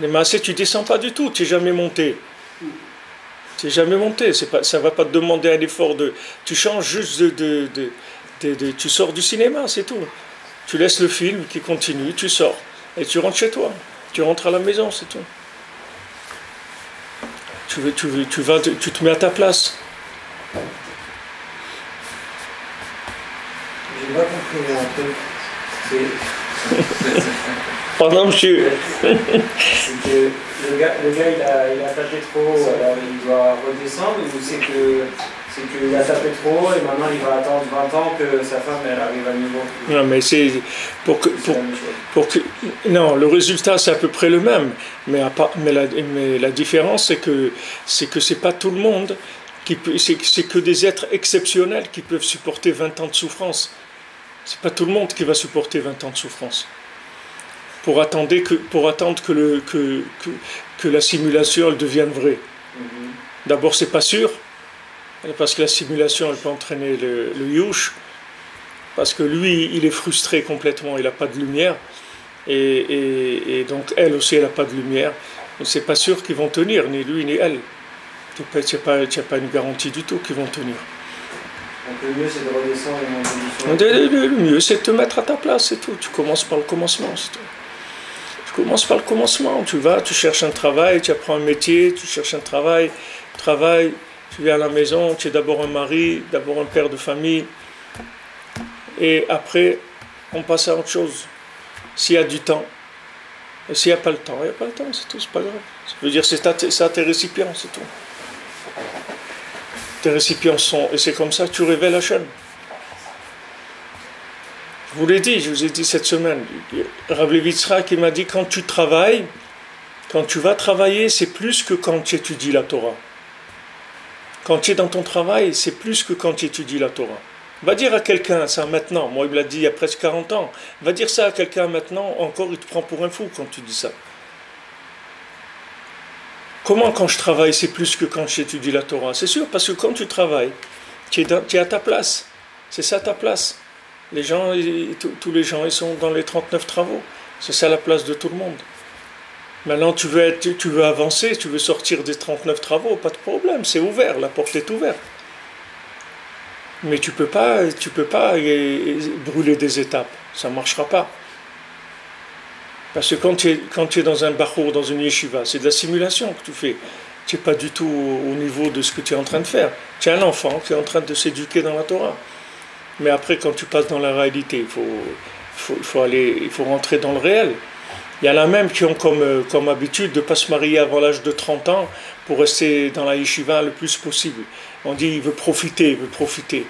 Speaker 2: Les massés, tu descends pas du tout, tu n'es jamais monté. Tu n'es jamais monté, pas, ça va pas te demander un effort de. Tu changes juste de, tu sors du cinéma, c'est tout. Tu laisses le film qui continue, tu sors. Et tu rentres chez toi. Tu rentres à la maison, c'est tout. Tu, veux, tu, vas, tu te mets à ta place.
Speaker 7: Pas.
Speaker 2: Monsieur.
Speaker 7: c'est que le gars, le gars il, a, il a tapé trop haut, alors il doit redescendre ou c'est que c'est qu'il a tapé trop haut et maintenant il va attendre 20 ans que sa femme elle arrive à niveau.
Speaker 2: Non, mais c'est pour que. Pour, pour que non, le résultat c'est à peu près le même. Mais, à part- mais, la, mais la différence c'est que c'est que c'est pas tout le monde qui c'est que des êtres exceptionnels qui peuvent supporter 20 ans de souffrance. C'est pas tout le monde qui va supporter 20 ans de souffrance. Pour attendre que, pour attendre que, le, que, que, que la simulation elle devienne vraie.
Speaker 7: Mhm.
Speaker 2: D'abord, c'est pas sûr, parce que la simulation, elle peut entraîner le, le yush, parce que lui, il est frustré complètement, il n'a pas de lumière, et, et- et donc elle aussi, elle n'a pas de lumière. Donc, c'est pas sûr qu'ils vont tenir, ni lui, ni elle. Tu n'as pas, t'as pas une garantie du tout qu'ils vont tenir.
Speaker 7: Donc le mieux c'est de redescendre et monter doucement.
Speaker 2: Le, mieux, c'est de te mettre à ta place, c'est tout. Tu commences par le commencement, c'est tout. Tu commences par le commencement. Tu vas, tu cherches un travail, tu apprends un métier, tu cherches un travail, travail, tu viens à la maison, tu es d'abord un mari, d'abord un père de famille. Et après, on passe à autre chose. S'il y a du temps. S'il n'y a pas le temps, il n'y a pas le temps, c'est tout, c'est pas grave. Ça veut dire c'est à tes récipients, c'est tout. Tes récipients sont. Et c'est comme ça que tu révèles la chaîne. Je vous l'ai dit, je vous ai dit cette semaine. Rav Levitzra qui m'a dit quand tu travailles, quand tu vas travailler, c'est plus que quand tu étudies la Torah. Quand tu es dans ton travail, c'est plus que quand tu étudies la Torah. Va dire à quelqu'un ça maintenant, moi il me l'a dit il y a presque 40 ans, va dire ça à quelqu'un maintenant, encore il te prend pour un fou quand tu dis ça. Comment quand je travaille c'est plus que quand j'étudie la Torah? C'est sûr, parce que quand tu travailles, tu es, tu es à ta place. C'est ça ta place. Les gens, tous les gens, ils sont dans les 39 travaux. C'est ça la place de tout le monde. Maintenant, tu veux, être, tu veux avancer, tu veux sortir des 39 travaux, pas de problème, c'est ouvert, la porte est ouverte. Mais tu peux pas, tu peux pas euh, brûler des étapes, ça ne marchera pas. Parce que quand tu es, dans un bachour, dans une yeshiva, c'est de la simulation que tu fais. Tu n'es pas du tout au au niveau de ce que tu es en train de faire. Tu es un enfant qui est en train de s'éduquer dans la Torah. Mais après, quand tu passes dans la réalité, il faut, faut, il faut aller, il faut rentrer dans le réel. Il y en a même qui ont comme, euh, comme habitude de ne pas se marier avant l'âge de 30 ans pour rester dans la yeshiva le plus possible. On dit il veut profiter, il veut profiter.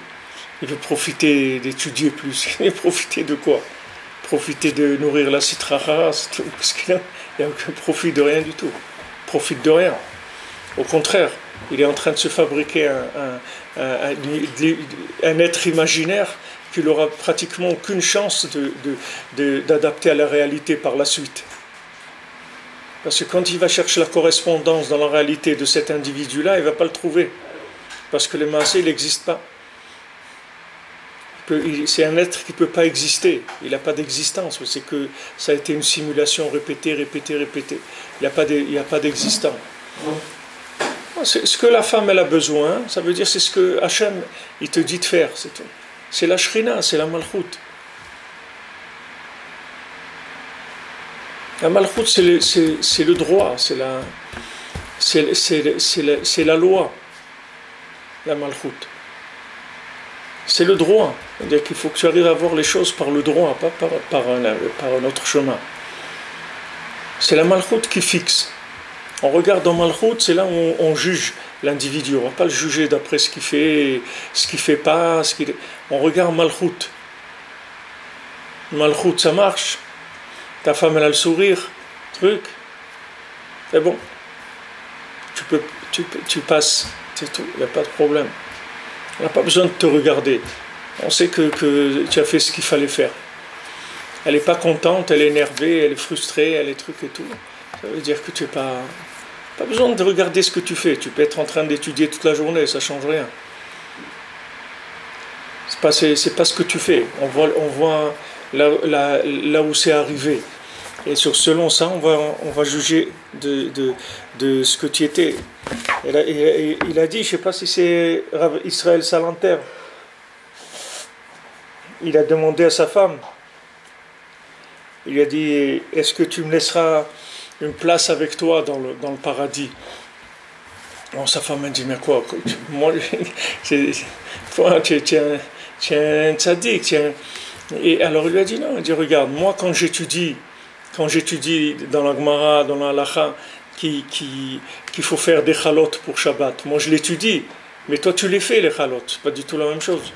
Speaker 2: Il veut profiter d'étudier plus. Il veut profiter de quoi? Profiter de nourrir la citrara. Parce qu'il il a aucun profit de rien du tout. Profite de rien. Au contraire, il est en train de se fabriquer un, être imaginaire qu'il n'aura pratiquement aucune chance d'adapter à la réalité par la suite. Parce que quand il va chercher la correspondance dans la réalité de cet individu-là, il ne va pas le trouver. Parce que le massé, il n'existe pas. C'est un être qui ne peut pas exister. Il n'a pas d'existence. C'est que ça a été une simulation répétée, répétée, répétée. Il n'y a pas de- il n'y a pas d'existence. C'est ce que la femme elle a besoin, ça veut dire c'est ce que Hachem il te dit de faire, c'est tout. C'est la shrina, c'est la malchoute. La malchoute c'est le, le droit, c'est la, la, loi, la malchoute. C'est le droit, c'est-à-dire qu'il faut que tu arrives à voir les choses par le droit, pas par, un, autre chemin. C'est la malchoute qui fixe. On regarde dans Malchut, c'est là où on, juge l'individu. On ne va pas le juger d'après ce qu'il fait, ce qu'il fait pas. Ce qu'il... On regarde Malchut. Malchut, ça marche. Ta femme, elle a le sourire. Truc. C'est bon. Tu, peux, tu, tu passes. C'est tout. Il n'y a pas de problème. On n'a pas besoin de te regarder. On sait que, que tu as fait ce qu'il fallait faire. Elle n'est pas contente, elle est énervée, elle est frustrée, elle est truc et tout. Ça veut dire que tu n'es pas. Pas besoin de regarder ce que tu fais. Tu peux être en train d'étudier toute la journée, ça ne change rien. C'est pas, c'est, pas ce que tu fais. On voit, on voit là, là, là où c'est arrivé. Et sur selon ça, on va, on va juger de, de, de ce que tu étais. Il a dit, je ne sais pas si c'est Israël Salanter, il a demandé à sa femme, il a dit, est-ce que tu me laisseras une place avec toi dans le, dans le paradis? Bon, sa femme a dit, mais quoi? Moi, tu, tu, es un tzaddik. Et alors il lui a dit, non, il dit, regarde, moi quand j'étudie, quand j'étudie dans la Gemara, dans la Lacha, qu'il qui, faut faire des chalotes pour Shabbat, moi je l'étudie, mais toi tu les fais les chalotes, pas du tout la même chose.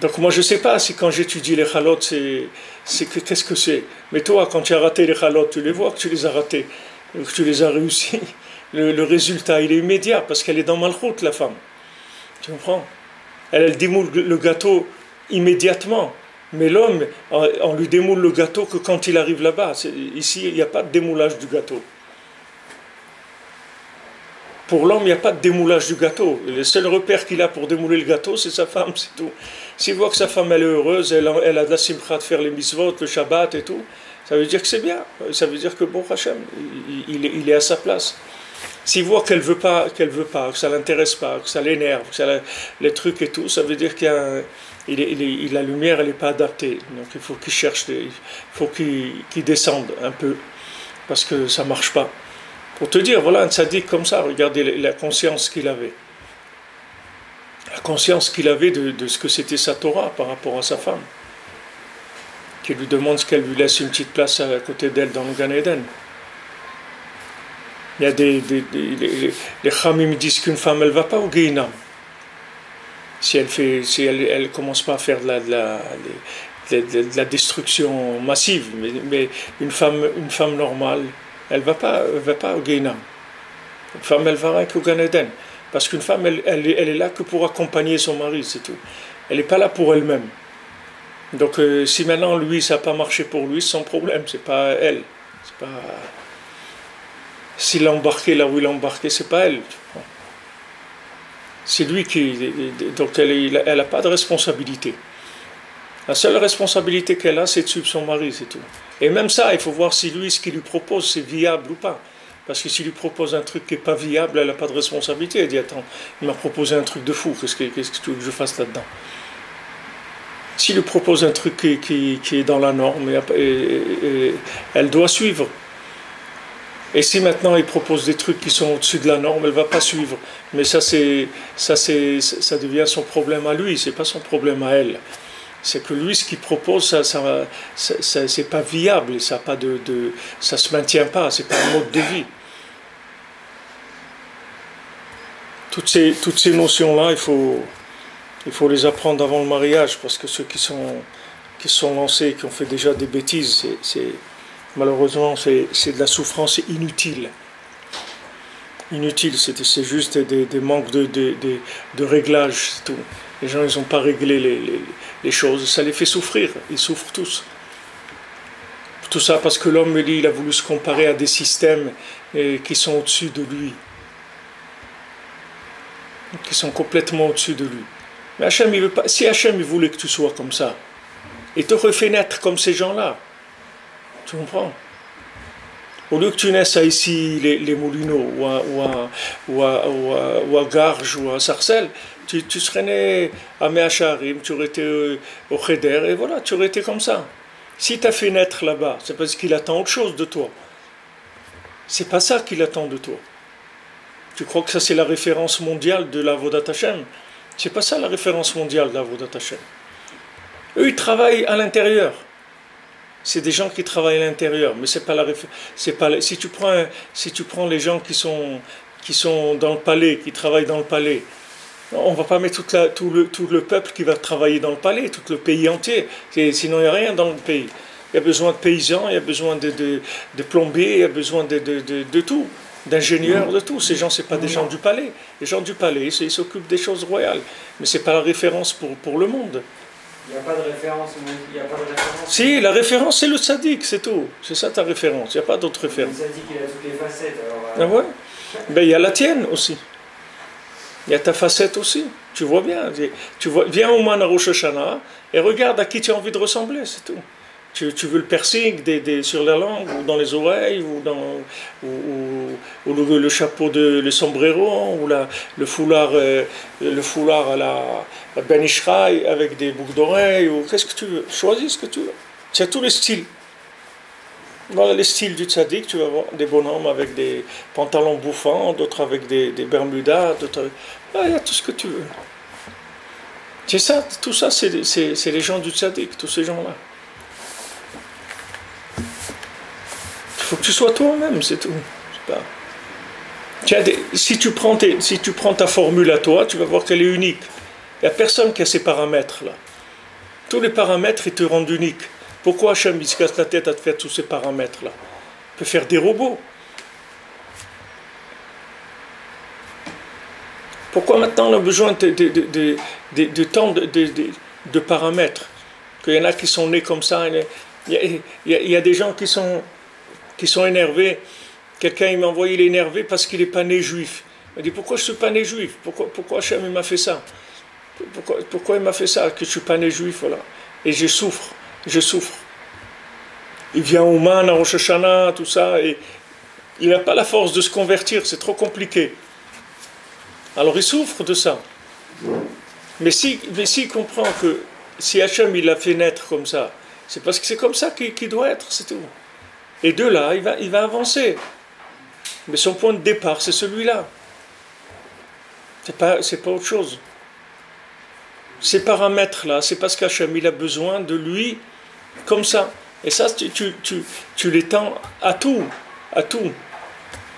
Speaker 2: Donc moi je sais pas si quand j'étudie les chalotes, c'est, c'est qu'est-ce que c'est. Mais toi quand tu as raté les chalotes, tu les vois que tu les as ratés, que tu les as réussis le, résultat, il est immédiat parce qu'elle est dans Malchut, la femme. Tu comprends? Elle, elle démoule le gâteau immédiatement. Mais l'homme, on lui démoule le gâteau que quand il arrive là-bas. Ici, il n'y a pas de démoulage du gâteau. Pour l'homme, il n'y a pas de démoulage du gâteau. Le seul repère qu'il a pour démouler le gâteau, c'est sa femme, c'est tout. S'il voit que sa femme, elle est heureuse, elle, a de la simcha de faire les mitzvot, le shabbat et tout, ça veut dire que c'est bien. Ça veut dire que bon Hachem, il est à sa place. S'il voit qu'elle veut pas, qu'elle veut pas, que ça l'intéresse pas, que ça l'énerve, que ça les trucs et tout, ça veut dire qu'il a, il la lumière, elle n'est pas adaptée. Donc il faut qu'il cherche, il faut qu'il descende un peu, parce que ça marche pas. Pour te dire, voilà un tzaddik comme ça, regardez la conscience qu'il avait. La conscience qu'il avait de, ce que c'était sa Torah par rapport à sa femme, qui lui demande qu'elle lui laisse une petite place à côté d'elle dans le Gan Eden. Il y a des, les Khamim disent qu'une femme, elle ne va pas au Guéinam. Si elle fait, si elle commence pas à faire de la, de la, de la destruction massive, mais, mais, une femme, une femme normale, elle va pas, va pas au Guéinam. Une femme, elle va qu'au Gan Eden. Parce qu'une femme, elle, elle, elle, est là que pour accompagner son mari, c'est tout. Elle n'est pas là pour elle-même. Donc, euh, si maintenant lui, ça n'a pas marché pour lui, c'est son problème, c'est pas elle. C'est pas s'il a embarqué là où il a embarqué, c'est pas elle. C'est lui qui. Donc elle n'a pas de responsabilité. La seule responsabilité qu'elle a, c'est de suivre son mari, c'est tout. Et même ça, il faut voir si lui, ce qu'il lui propose, c'est viable ou pas. Parce que s'il lui propose un truc qui n'est pas viable, elle n'a pas de responsabilité. Elle dit Attends, il m'a proposé un truc de fou, qu'est-ce que, tu veux que je fasse là-dedans? S'il lui propose un truc qui, est dans la norme, elle doit suivre. Et si maintenant il propose des trucs qui sont au-dessus de la norme, elle va pas suivre. Mais ça, ça, devient son problème à lui, c'est pas son problème à elle. C'est que lui, ce qu'il propose, ça, ça, c'est pas viable, ça pas de, de, se maintient pas, c'est pas un mode de vie. Toutes ces, toutes ces notions-là, il faut, il faut les apprendre avant le mariage, parce que ceux qui sont, qui sont lancés, qui ont fait déjà des bêtises, c'est Malheureusement, c'est de la souffrance inutile. Inutile, c'est juste des, manques de, de, de, réglage. Les gens, ils n'ont pas réglé les, choses. Ça les fait souffrir. Ils souffrent tous. Tout ça parce que l'homme, il a voulu se comparer à des systèmes eh, qui sont au-dessus de lui. Qui sont complètement au-dessus de lui. Mais Hachem, il veut pas, si Hachem il voulait que tu sois comme ça, il te refait naître comme ces gens-là. Tu comprends? Au lieu que tu naisses à ici les, les Moulineaux ou à, ou Garges ou à Sarcelles, tu, serais né à Meacharim, tu aurais été euh, au Cheder et voilà, tu aurais été comme ça. Si tu as fait naître là-bas, c'est parce qu'il attend autre chose de toi. C'est pas ça qu'il attend de toi. Tu crois que ça c'est la référence mondiale de la Vodat Hashem? C'est pas ça la référence mondiale de la Vodat Hashem. Eux, ils travaillent à l'intérieur c'est des gens qui travaillent à l'intérieur, mais c'est pas la c'est pas si tu prends si tu prends les gens qui sont qui sont dans le palais, qui travaillent dans le palais, on va pas mettre toute la, tout le tout le peuple qui va travailler dans le palais, tout le pays entier, sinon il n'y a rien dans le pays. Il y a besoin de paysans, il y a besoin de, de, de plombiers, il y a besoin de, de, de tout, d'ingénieurs, de tout. Ces gens, c'est pas des gens du palais. Les gens du palais, ils s'occupent des choses royales, mais c'est pas la référence pour, pour le monde.
Speaker 7: Il n'y a pas de référence. Il y a pas de référence.
Speaker 2: Si, la référence, c'est le sadique, c'est tout. C'est ça ta référence. Il n'y a pas d'autre référence.
Speaker 7: Le sadique, il a toutes les facettes.
Speaker 2: Alors, euh, ah ouais? Ben, Il y a la tienne aussi. Il y a ta facette aussi. Tu vois bien. Tu vois, viens au Man à Rosh et regarde à qui tu as envie de ressembler, c'est tout. tu, tu veux le piercing des, des- sur la langue, ou dans les oreilles, ou, ou, ou- le, chapeau de le sombrero, ou la, le foulard, euh, le foulard à la, la Ben Ishraï avec des boucles d'oreilles, ou qu'est-ce que tu veux. Choisis ce que tu veux. Tu as tous les styles. Voilà les styles du tzaddik, tu vas voir des bonhommes avec des pantalons bouffants, d'autres avec des, des bermudas, d'autres avec... Il y a tout ce que tu veux. C'est ça, tout ça, c'est les gens du tzaddik, tous ces gens-là. Il faut que tu sois toi-même, c'est tout. Si, tu prends si tu prends ta formule à toi, tu vas voir qu'elle est unique. Il n'y a personne qui a ces paramètres-là. Tous les paramètres, ils te rendent unique. Pourquoi Hachem il se casse la tête à te faire tous ces paramètres-là? Il peut faire des robots. Pourquoi maintenant on a besoin de, de, de, de, tant de, paramètres? Qu'il y en a qui sont nés comme ça. Il y a, des gens qui sont, énervés. Quelqu'un m'a envoyé, il est énervé parce qu'il n'est pas né juif. Il m'a dit pourquoi je ne suis pas né juif? Pourquoi, pourquoi Hachem m'a fait ça? Pourquoi, il m'a fait ça Que je ne suis pas né juif. Et je souffre, je souffre. Il vient au Man, à Rosh Hashanah, tout ça, et il n'a pas la force de se convertir, c'est trop compliqué. Alors il souffre de ça. Mais s'il mais s'il comprend que si Hachem il l'a fait naître comme ça, c'est parce que c'est comme ça qu'il doit être, c'est tout. Et de là, il va, il va avancer. Mais son point de départ, c'est celui-là. C'est pas, pas autre chose. Ces paramètres-là, c'est parce qu'Hachem il a besoin de lui comme ça. Et ça, tu, tu, tu, tu l'étends à tout, à tout.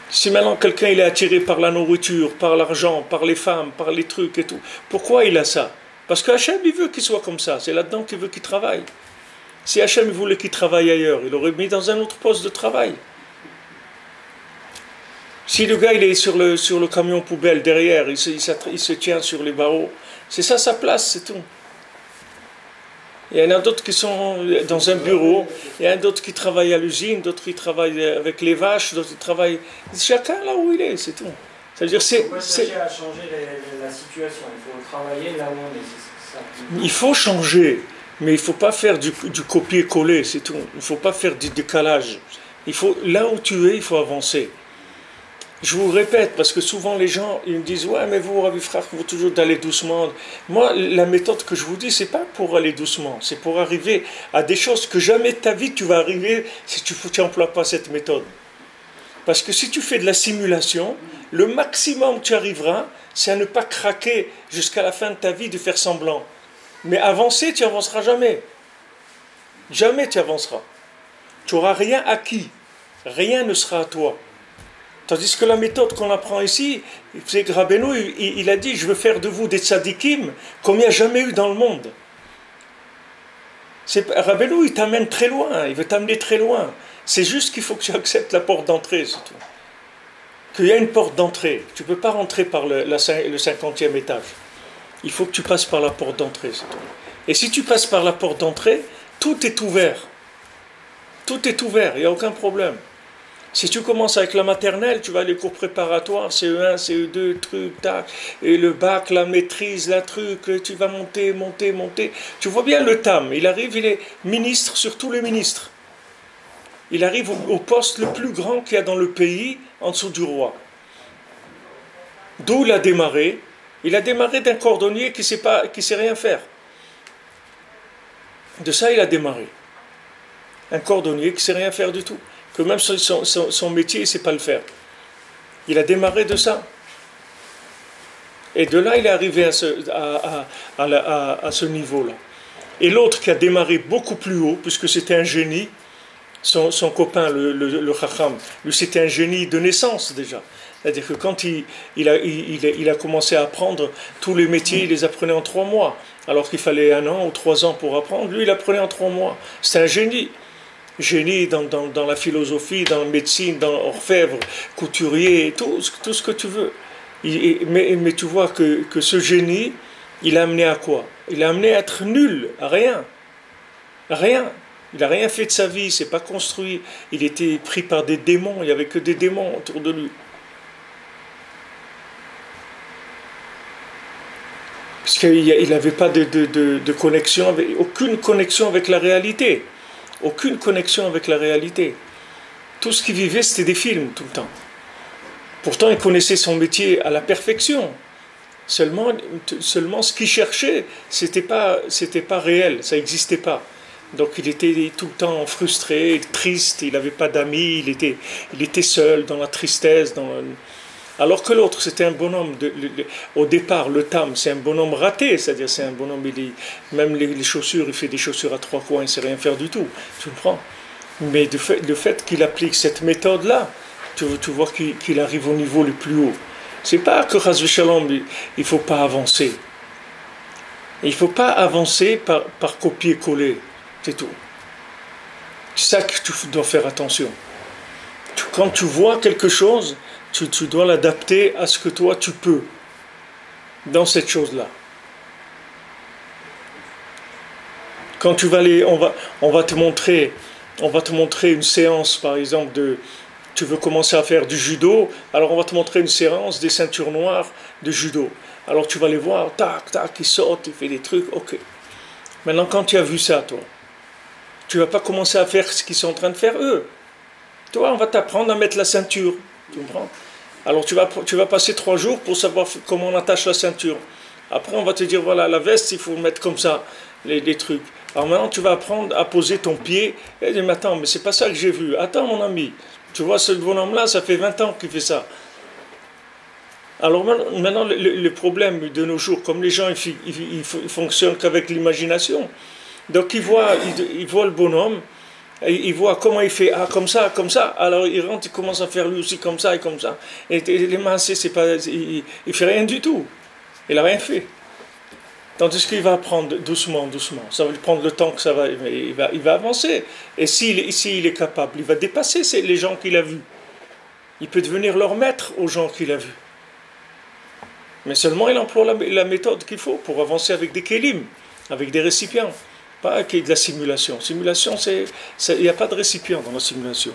Speaker 2: Si maintenant quelqu'un il est attiré par la nourriture, par l'argent, par les femmes, par les trucs et tout, pourquoi il a ça? Parce que Hachem il veut qu'il soit comme ça, c'est là-dedans qu'il veut qu'il travaille. Si Hachem voulait qu'il travaille ailleurs, il aurait mis dans un autre poste de travail. Si le gars il est sur le, camion poubelle derrière, il il se tient sur les barreaux, c'est ça sa place, c'est tout. Il y en a d'autres qui sont dans un bureau, il y en a d'autres qui travaillent à l'usine, d'autres qui travaillent avec les vaches, d'autres qui travaillent. Chacun là où il est, c'est tout. C'est-à-dire,
Speaker 7: Il
Speaker 2: c'est,
Speaker 7: faut chercher à changer les- la situation, il faut travailler là où on est, ça.
Speaker 2: il faut changer, mais il ne faut pas faire du, du copier-coller, c'est tout. Il ne faut pas faire du décalage. Il faut, là où tu es, il faut avancer. Je vous répète, parce que souvent les gens ils me disent Ouais, mais vous, Ravi Frère, vous toujours d'aller doucement. Moi, la méthode que je vous dis, c'est pas pour aller doucement, c'est pour arriver à des choses que jamais de ta vie tu vas arriver si tu n'emploies pas cette méthode. Parce que si tu fais de la simulation, le maximum que tu arriveras, c'est à ne pas craquer jusqu'à la fin de ta vie de faire semblant. Mais avancer, tu avanceras jamais. Jamais tu avanceras. Tu n'auras rien acquis. Rien ne sera à toi. Tandis que la méthode qu'on apprend ici, c'est que Rabbeinu, il, a dit, je veux faire de vous des tzadikim comme il n'y a jamais eu dans le monde. Rabbeinu, il t'amène très loin, il veut t'amener très loin. C'est juste qu'il faut que tu acceptes la porte d'entrée, c'est tout. Qu'il y a une porte d'entrée. Tu ne peux pas rentrer par le, la cin- le 50e étage. Il faut que tu passes par la porte d'entrée, c'est tout. Et si tu passes par la porte d'entrée, tout est ouvert. Tout est ouvert, il n'y a aucun problème. Si tu commences avec la maternelle, tu vas les cours préparatoires, CE1, CE2, truc, tac, et le bac, la maîtrise, la truc, tu vas monter, monter, monter. Tu vois bien le TAM, il arrive, il est ministre sur tous les ministres. Il arrive au, poste le plus grand qu'il y a dans le pays, en dessous du roi. D'où il a démarré Il a démarré d'un cordonnier qui ne sait, sait rien faire. De ça, il a démarré. Un cordonnier qui ne sait rien faire du tout. Que même son, son- son- métier, il ne sait pas le faire. Il a démarré de ça. Et de là, il est arrivé à ce, à, à- à ce niveau-là. Et l'autre qui a démarré beaucoup plus haut, puisque c'était un génie, son, son copain, le, le, Chacham, lui c'était un génie de naissance déjà. C'est-à-dire que quand il, il, a, il, il a commencé à apprendre tous les métiers, il les apprenait en trois mois. Alors qu'il fallait un an ou trois ans pour apprendre, lui il apprenait en trois mois. C'est un génie. Génie dans, dans, dans la philosophie, dans la médecine, dans orfèvre, couturier, tout, tout ce que tu veux. Mais, mais tu vois que, que ce génie, il a amené à quoi? Il a amené à être nul, à rien. Rien. Il n'a rien fait de sa vie, il s'est pas construit. Il était pris par des démons, il n'y avait que des démons autour de lui. Parce qu'il n'avait pas de, de- de- connexion, aucune connexion avec la réalité. Aucune connexion avec la réalité. Tout ce qu'il vivait, c'était des films tout le temps. Pourtant, il connaissait son métier à la perfection. Seulement, seulement ce qu'il cherchait, c'était pas, c'était pas réel, ça n'existait pas. Donc il était tout le temps frustré, triste, il n'avait pas d'amis, il était, il était seul dans la tristesse. Dans Alors que l'autre, c'était un bonhomme, de, au départ, le Tam, c'est un bonhomme raté, c'est-à-dire c'est un bonhomme, il même les, chaussures, il fait des chaussures à trois coins, il ne sait rien faire du tout, tu comprends Mais le fait, le fait qu'il applique cette méthode-là, tu, vois qu'il arrive au niveau le plus haut. C'est pas que Shalom, il ne faut pas avancer. Il ne faut pas avancer par, par copier-coller. C'est tout. C'est ça que tu dois faire attention. Quand tu vois quelque chose, tu, dois l'adapter à ce que toi tu peux dans cette chose-là. Quand tu vas aller, on va, on va te montrer, on va te montrer une séance, par exemple, de, tu veux commencer à faire du judo, alors on va te montrer une séance des ceintures noires de judo. Alors tu vas les voir, tac, tac, il saute, il fait des trucs, ok. Maintenant, quand tu as vu ça, toi, tu vas pas commencer à faire ce qu'ils sont en train de faire eux. Toi, on va t'apprendre à mettre la ceinture. Tu comprends? Alors tu vas, tu vas passer trois jours pour savoir comment on attache la ceinture. Après, on va te dire, voilà, la veste, il faut mettre comme ça, les, trucs. Alors maintenant, tu vas apprendre à poser ton pied. Et dis, mais attends, mais c'est pas ça que j'ai vu. Attends, mon ami. Tu vois, ce bonhomme-là, ça fait 20 ans qu'il fait ça. Alors maintenant, le, problème de nos jours, comme les gens ils, fonctionnent qu'avec l'imagination, donc ils voient, ils, voient le bonhomme, ils voient comment il fait, ah comme ça, comme ça, alors il rentre, il commence à faire lui aussi comme ça et comme ça. Et, les mains, c'est pas, il, ne fait rien du tout. Il n'a rien fait. Tandis qu'il va apprendre doucement, doucement. Ça va lui prendre le temps que ça va. Il va, il va avancer. Et s'il est capable, il va dépasser les gens qu'il a vus. Il peut devenir leur maître aux gens qu'il a vus. Mais seulement il emploie la, méthode qu'il faut pour avancer avec des kélim, avec des récipients. Pas avec de la simulation. Simulation, il n'y a pas de récipient dans la simulation.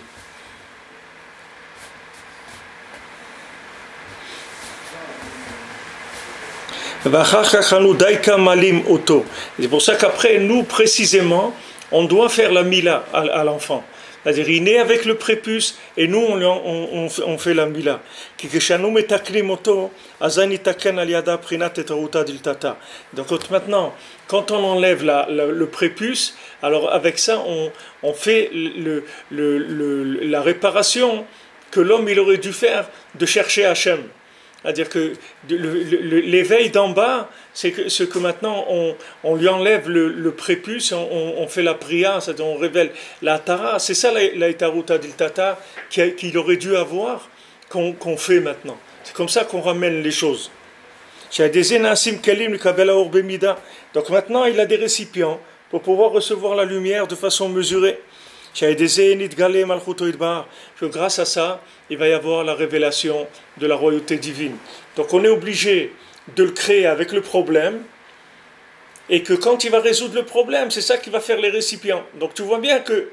Speaker 2: C'est pour ça qu'après, nous, précisément, on doit faire la mila à, l'enfant. C'est-à-dire, il naît avec le prépuce et nous, on, on, fait la mila. Donc maintenant, quand on enlève le prépuce, alors avec ça, on, fait la réparation que l'homme il aurait dû faire de chercher Hachem. C'est-à-dire que l'éveil d'en bas, c'est ce que maintenant on, lui enlève le, prépuce, on, fait la prière, c'est-à-dire on révèle la tara. C'est ça la dil tata qu'il aurait dû avoir, qu'on fait maintenant. C'est comme ça qu'on ramène les choses. Donc maintenant il a des récipients pour pouvoir recevoir la lumière de façon mesurée que grâce à ça, il va y avoir la révélation de la royauté divine. Donc on est obligé de le créer avec le problème, et que quand il va résoudre le problème, c'est ça qui va faire les récipients. Donc tu vois bien que,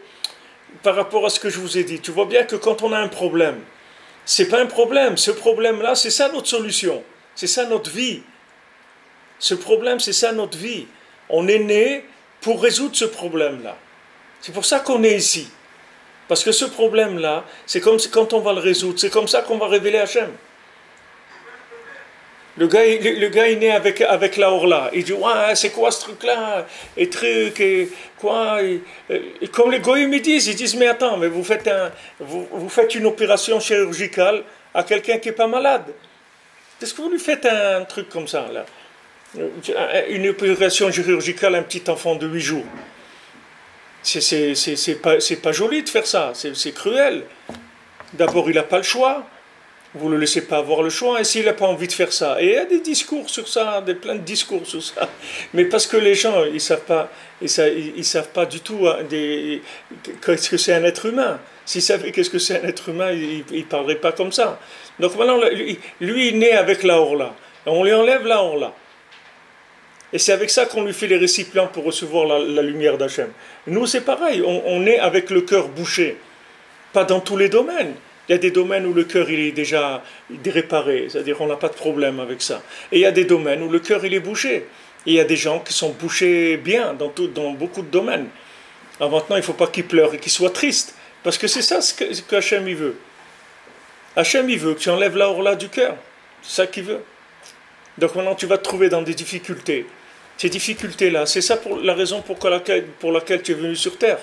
Speaker 2: par rapport à ce que je vous ai dit, tu vois bien que quand on a un problème, c'est pas un problème, ce problème-là, c'est ça notre solution, c'est ça notre vie. Ce problème, c'est ça notre vie. On est né pour résoudre ce problème-là. C'est pour ça qu'on est ici. Parce que ce problème-là, c'est comme quand on va le résoudre, c'est comme ça qu'on va révéler Hachem. Le gars, le, gars est né avec, avec la Orla. Il dit Ouais, c'est quoi ce truc-là? Et truc, et quoi? Comme les goyim ils disent Ils disent Mais attends, mais vous faites, un, vous, faites une opération chirurgicale à quelqu'un qui n'est pas malade. Est-ce que vous lui faites un truc comme ça là? Une opération chirurgicale à un petit enfant de 8 jours c'est pas, pas joli de faire ça, c'est cruel. D'abord, il n'a pas le choix. Vous ne le laissez pas avoir le choix. Et s'il n'a pas envie de faire ça, et il y a des discours sur ça, des, plein de discours sur ça. Mais parce que les gens, ils savent, pas, ils, ils, savent pas du tout hein, qu'est-ce que c'est un être humain. S'ils savaient qu'est-ce que c'est un être humain, ils ne parleraient pas comme ça. Donc maintenant, lui, lui, il naît avec la orla. On lui enlève la orla. Et c'est avec ça qu'on lui fait les récipients pour recevoir la, lumière d'Hachem. Nous, c'est pareil, on, est avec le cœur bouché. Pas dans tous les domaines. Il y a des domaines où le cœur il est déjà réparé, c'est-à-dire on n'a pas de problème avec ça. Et il y a des domaines où le cœur il est bouché. Et il y a des gens qui sont bouchés bien dans, beaucoup de domaines. Alors maintenant, il ne faut pas qu'il pleure et qu'il soit triste. Parce que c'est ça ce que, que veut. Hachem il veut que tu enlèves la du cœur. C'est ça qu'il veut. Donc maintenant, tu vas te trouver dans des difficultés. Ces difficultés-là, c'est ça pour la raison pour laquelle, pour laquelle tu es venu sur Terre.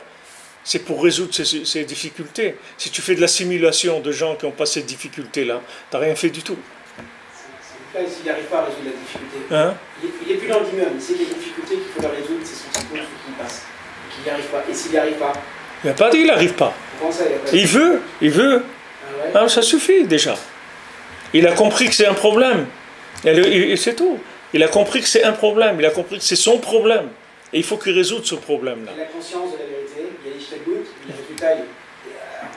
Speaker 2: C'est pour résoudre ces, ces difficultés. Si tu fais de l'assimilation de gens qui n'ont pas ces difficultés-là, tu n'as rien fait du tout.
Speaker 3: S'il n'arrive pas à résoudre la difficulté,
Speaker 2: Hein
Speaker 3: il, est, il est plus dans le diminuum. Il sait qu'il y a des difficultés qu'il faut leur résoudre, c'est son psychologue qui passe. Et qu'il n'y arrive pas. Et s'il n'y arrive pas,
Speaker 2: Il n'a pas dit qu'il n'arrive pas.
Speaker 3: il n'y a pas
Speaker 2: Il veut, il veut.
Speaker 3: Ah ouais
Speaker 2: Ah, ça suffit déjà. Il a compris que c'est un problème. Et c'est tout. Il a compris que c'est un problème. Il a compris que c'est son problème. Et il faut qu'il résoudre ce problème-là.
Speaker 3: Il a conscience de la vérité, il y a le résultat, il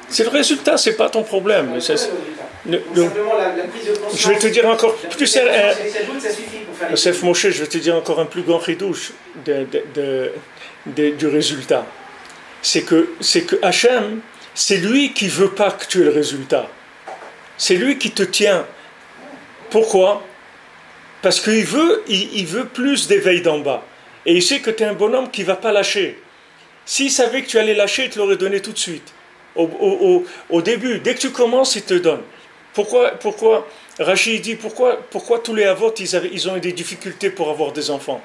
Speaker 2: C'est le résultat, c'est pas ton problème.
Speaker 3: le résultat.
Speaker 2: le- le-
Speaker 3: simplement la, la prise de conscience.
Speaker 2: je vais te dire encore plus euh,
Speaker 3: les
Speaker 2: Yosef Moshe, je vais te dire encore un plus grand ridouche de- de- de- de- du résultat. C'est que, c'est que Hachem, c'est lui qui veut pas que tu aies le résultat. C'est lui qui te tient. Pourquoi? Parce qu'il veut, il, veut plus d'éveil d'en bas. Et il sait que tu es un bonhomme qui va pas lâcher. S'il savait que tu allais lâcher, il te l'aurait donné tout de suite. Au, début, dès que tu commences, il te donne. Pourquoi, pourquoi Rachid dit pourquoi, pourquoi tous les avots ils, ils ont eu des difficultés pour avoir des enfants?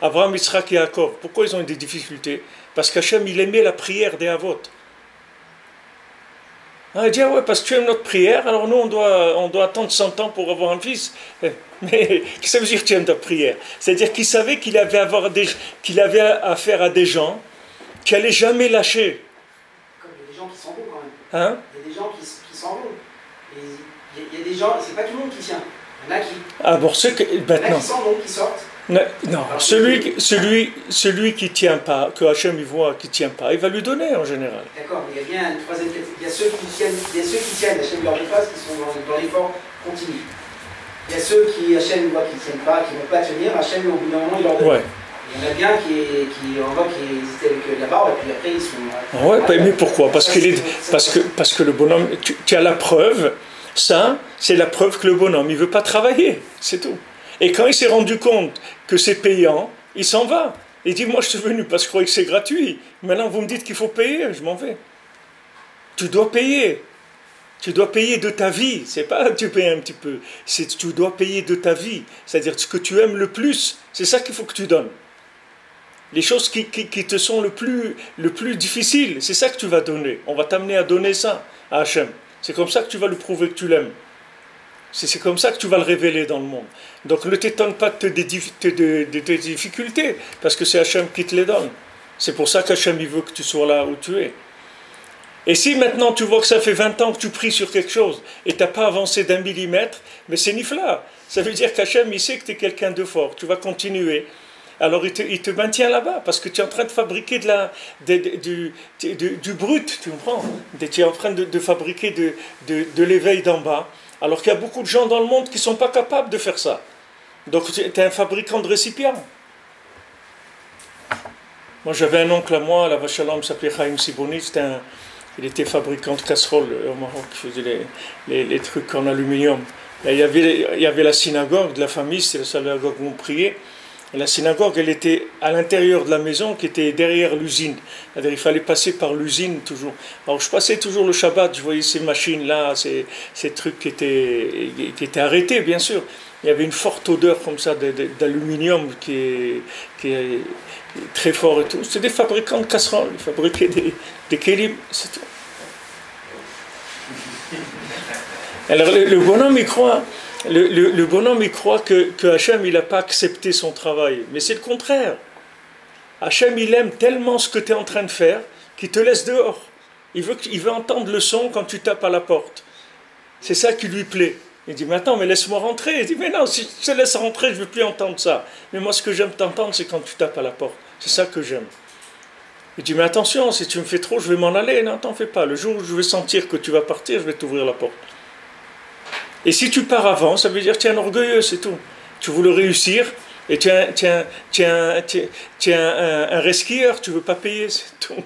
Speaker 2: Abraham, Yitzhak et Jacob, pourquoi ils ont eu des difficultés? Parce qu'Hachem, il aimait la prière des avots. Il dit, ah ouais, parce que tu aimes notre prière, alors nous, on doit, on doit attendre 100 ans pour avoir un fils. Mais qu'est-ce que ça veut dire que tu aimes ta prière? C'est-à-dire qu'il savait qu'il avait, avoir des, qu'il avait affaire à des gens qui n'allaient jamais lâcher.
Speaker 3: Comme il y a des gens qui s'en vont quand même.
Speaker 2: Hein?
Speaker 3: Il y a des gens qui, s'en vont. Et il y, a, il y a des gens, c'est pas tout le monde qui tient. Il y en a qui,
Speaker 2: ah, bon, ceux que,
Speaker 3: il y en a
Speaker 2: maintenant,
Speaker 3: qui s'en vont, qui sortent.
Speaker 2: Non, non, celui, qui- celui, celui qui tient pas, que Hachem il voit qui tient pas, il va lui donner en général.
Speaker 3: D'accord, mais il y a bien une troisième catégorie. Il y a ceux qui tiennent, il y a ceux qui tiennent, Hachem leur dépasse, qui sont dans, dans l'effort continu. Il y a ceux qui, Hachem voit qu'ils ne tiennent pas, qui ne vont pas tenir, Hachem au bout d'un moment il leur donne.
Speaker 2: Ouais.
Speaker 3: Il y en a bien qui, qui on voit qu'ils étaient avec la barbe et puis après ils sont.
Speaker 2: Ah Ouais, bah, mais pourquoi? Parce que, les-
Speaker 3: c'est-
Speaker 2: parce, que, parce que le bonhomme, tu, tu as la preuve, ça, c'est la preuve que le bonhomme, il veut pas travailler, c'est tout. Et quand il s'est rendu compte que c'est payant, il s'en va. Il dit, moi je suis venu parce que je croyais que c'est gratuit. Maintenant vous me dites qu'il faut payer, je m'en vais. Tu dois payer. Tu dois payer de ta vie. C'est pas tu payes un petit peu. C'est tu dois payer de ta vie. C'est-à-dire ce que tu aimes le plus. C'est ça qu'il faut que tu donnes. Les choses qui, te sont le plus, le plus difficiles, c'est ça que tu vas donner. On va t'amener à donner ça à Hachem. C'est comme ça que tu vas lui prouver que tu l'aimes. C'est comme ça que tu vas le révéler dans le monde. Donc ne t'étonne pas de tes, difficultés, parce que c'est Hachem qui te les donne. C'est pour ça qu'Hachem il veut que tu sois là où tu es. Et si maintenant tu vois que ça fait 20 ans que tu pries sur quelque chose et tu n'as pas avancé d'un millimètre, mais c'est nifla. Ça veut dire qu'Hachem, il sait que tu es quelqu'un de fort. Tu vas continuer. Alors il te, maintient là-bas parce que tu es en train de fabriquer de la, du, du, brut, tu comprends? Tu es en train de, fabriquer de l'éveil d'en bas. Alors qu'il y a beaucoup de gens dans le monde qui ne sont pas capables de faire ça. Donc tu es un fabricant de récipients. Moi j'avais un oncle à moi, la Vachalom, s'appelait Chaim Siboni, un- il était fabricant de casseroles euh, au Maroc, il faisait les, les- trucs en aluminium. Il, y avait, il y avait la synagogue de la famille, c'est la synagogue où on priait. La synagogue, elle était à l'intérieur de la maison qui était derrière l'usine. Il fallait passer par l'usine toujours. Alors je passais toujours le Shabbat, je voyais ces machines-là, ces, ces trucs qui étaient, qui étaient arrêtés, bien sûr. Il y avait une forte odeur comme ça d'aluminium qui est, qui est très fort et tout. C'était des fabricants de casseroles, ils fabriquaient des, des kélim. Alors le, le bonhomme, il croit, le, bonhomme, il croit que, Hachem, il n'a pas accepté son travail. Mais c'est le contraire. Hachem, il aime tellement ce que tu es en train de faire qu'il te laisse dehors. Il veut, il veut entendre le son quand tu tapes à la porte. C'est ça qui lui plaît. Il dit, mais attends, mais laisse-moi rentrer. Il dit, mais non, si je te laisse rentrer, je ne veux plus entendre ça. Mais moi, ce que j'aime t'entendre, c'est quand tu tapes à la porte. C'est ça que j'aime. Il dit, mais attention, si tu me fais trop, je vais m'en aller. Non, t'en fais pas. Le jour où je vais sentir que tu vas partir, je vais t'ouvrir la porte. Et si tu pars avant, ça veut dire que tu es orgueilleux, c'est tout. Tu voulais réussir et tu es un, tu es un- tu tu ne veux pas payer, c'est tout.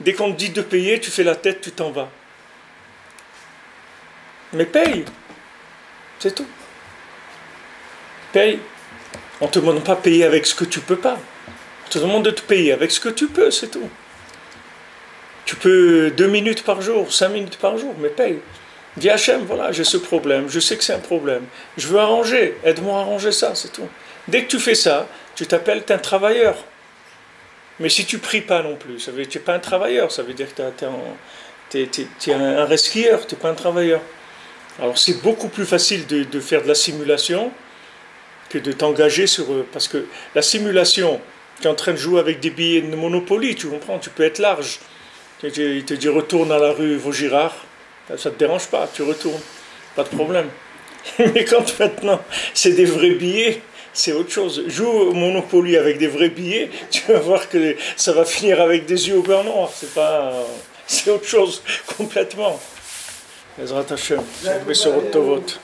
Speaker 2: Dès qu'on te dit de payer, tu fais la tête, tu t'en vas. Mais paye, c'est tout. Paye. On ne te demande pas de payer avec ce que tu peux pas. On te demande de te payer avec ce que tu peux, c'est tout. Tu peux deux minutes par jour, cinq minutes par jour, mais paye. Dis Hachem, voilà, j'ai ce problème, je sais que c'est un problème. Je veux arranger, aide-moi à arranger ça, c'est tout. Dès que tu fais ça, tu t'appelles, un travailleur. Mais si tu pries pas non plus, ça veut dire que tu n'es pas un travailleur, ça veut dire que tu es, un resquieur, tu n'es pas un travailleur. Alors c'est beaucoup plus facile de, de, faire de la simulation que de t'engager sur... Parce que la simulation, tu es en train de jouer avec des billets de Monopoly, tu comprends, tu peux être large. Il te dit retourne à la rue Vaugirard, ça ne te dérange pas, tu retournes, pas de problème. Mais quand maintenant c'est des vrais billets, c'est autre chose. Joue au Monopoly avec des vrais billets, tu vas voir que ça va finir avec des yeux au beurre noir. C'est pas, c'est autre chose complètement. Ezrat Hashem, sur votre vote.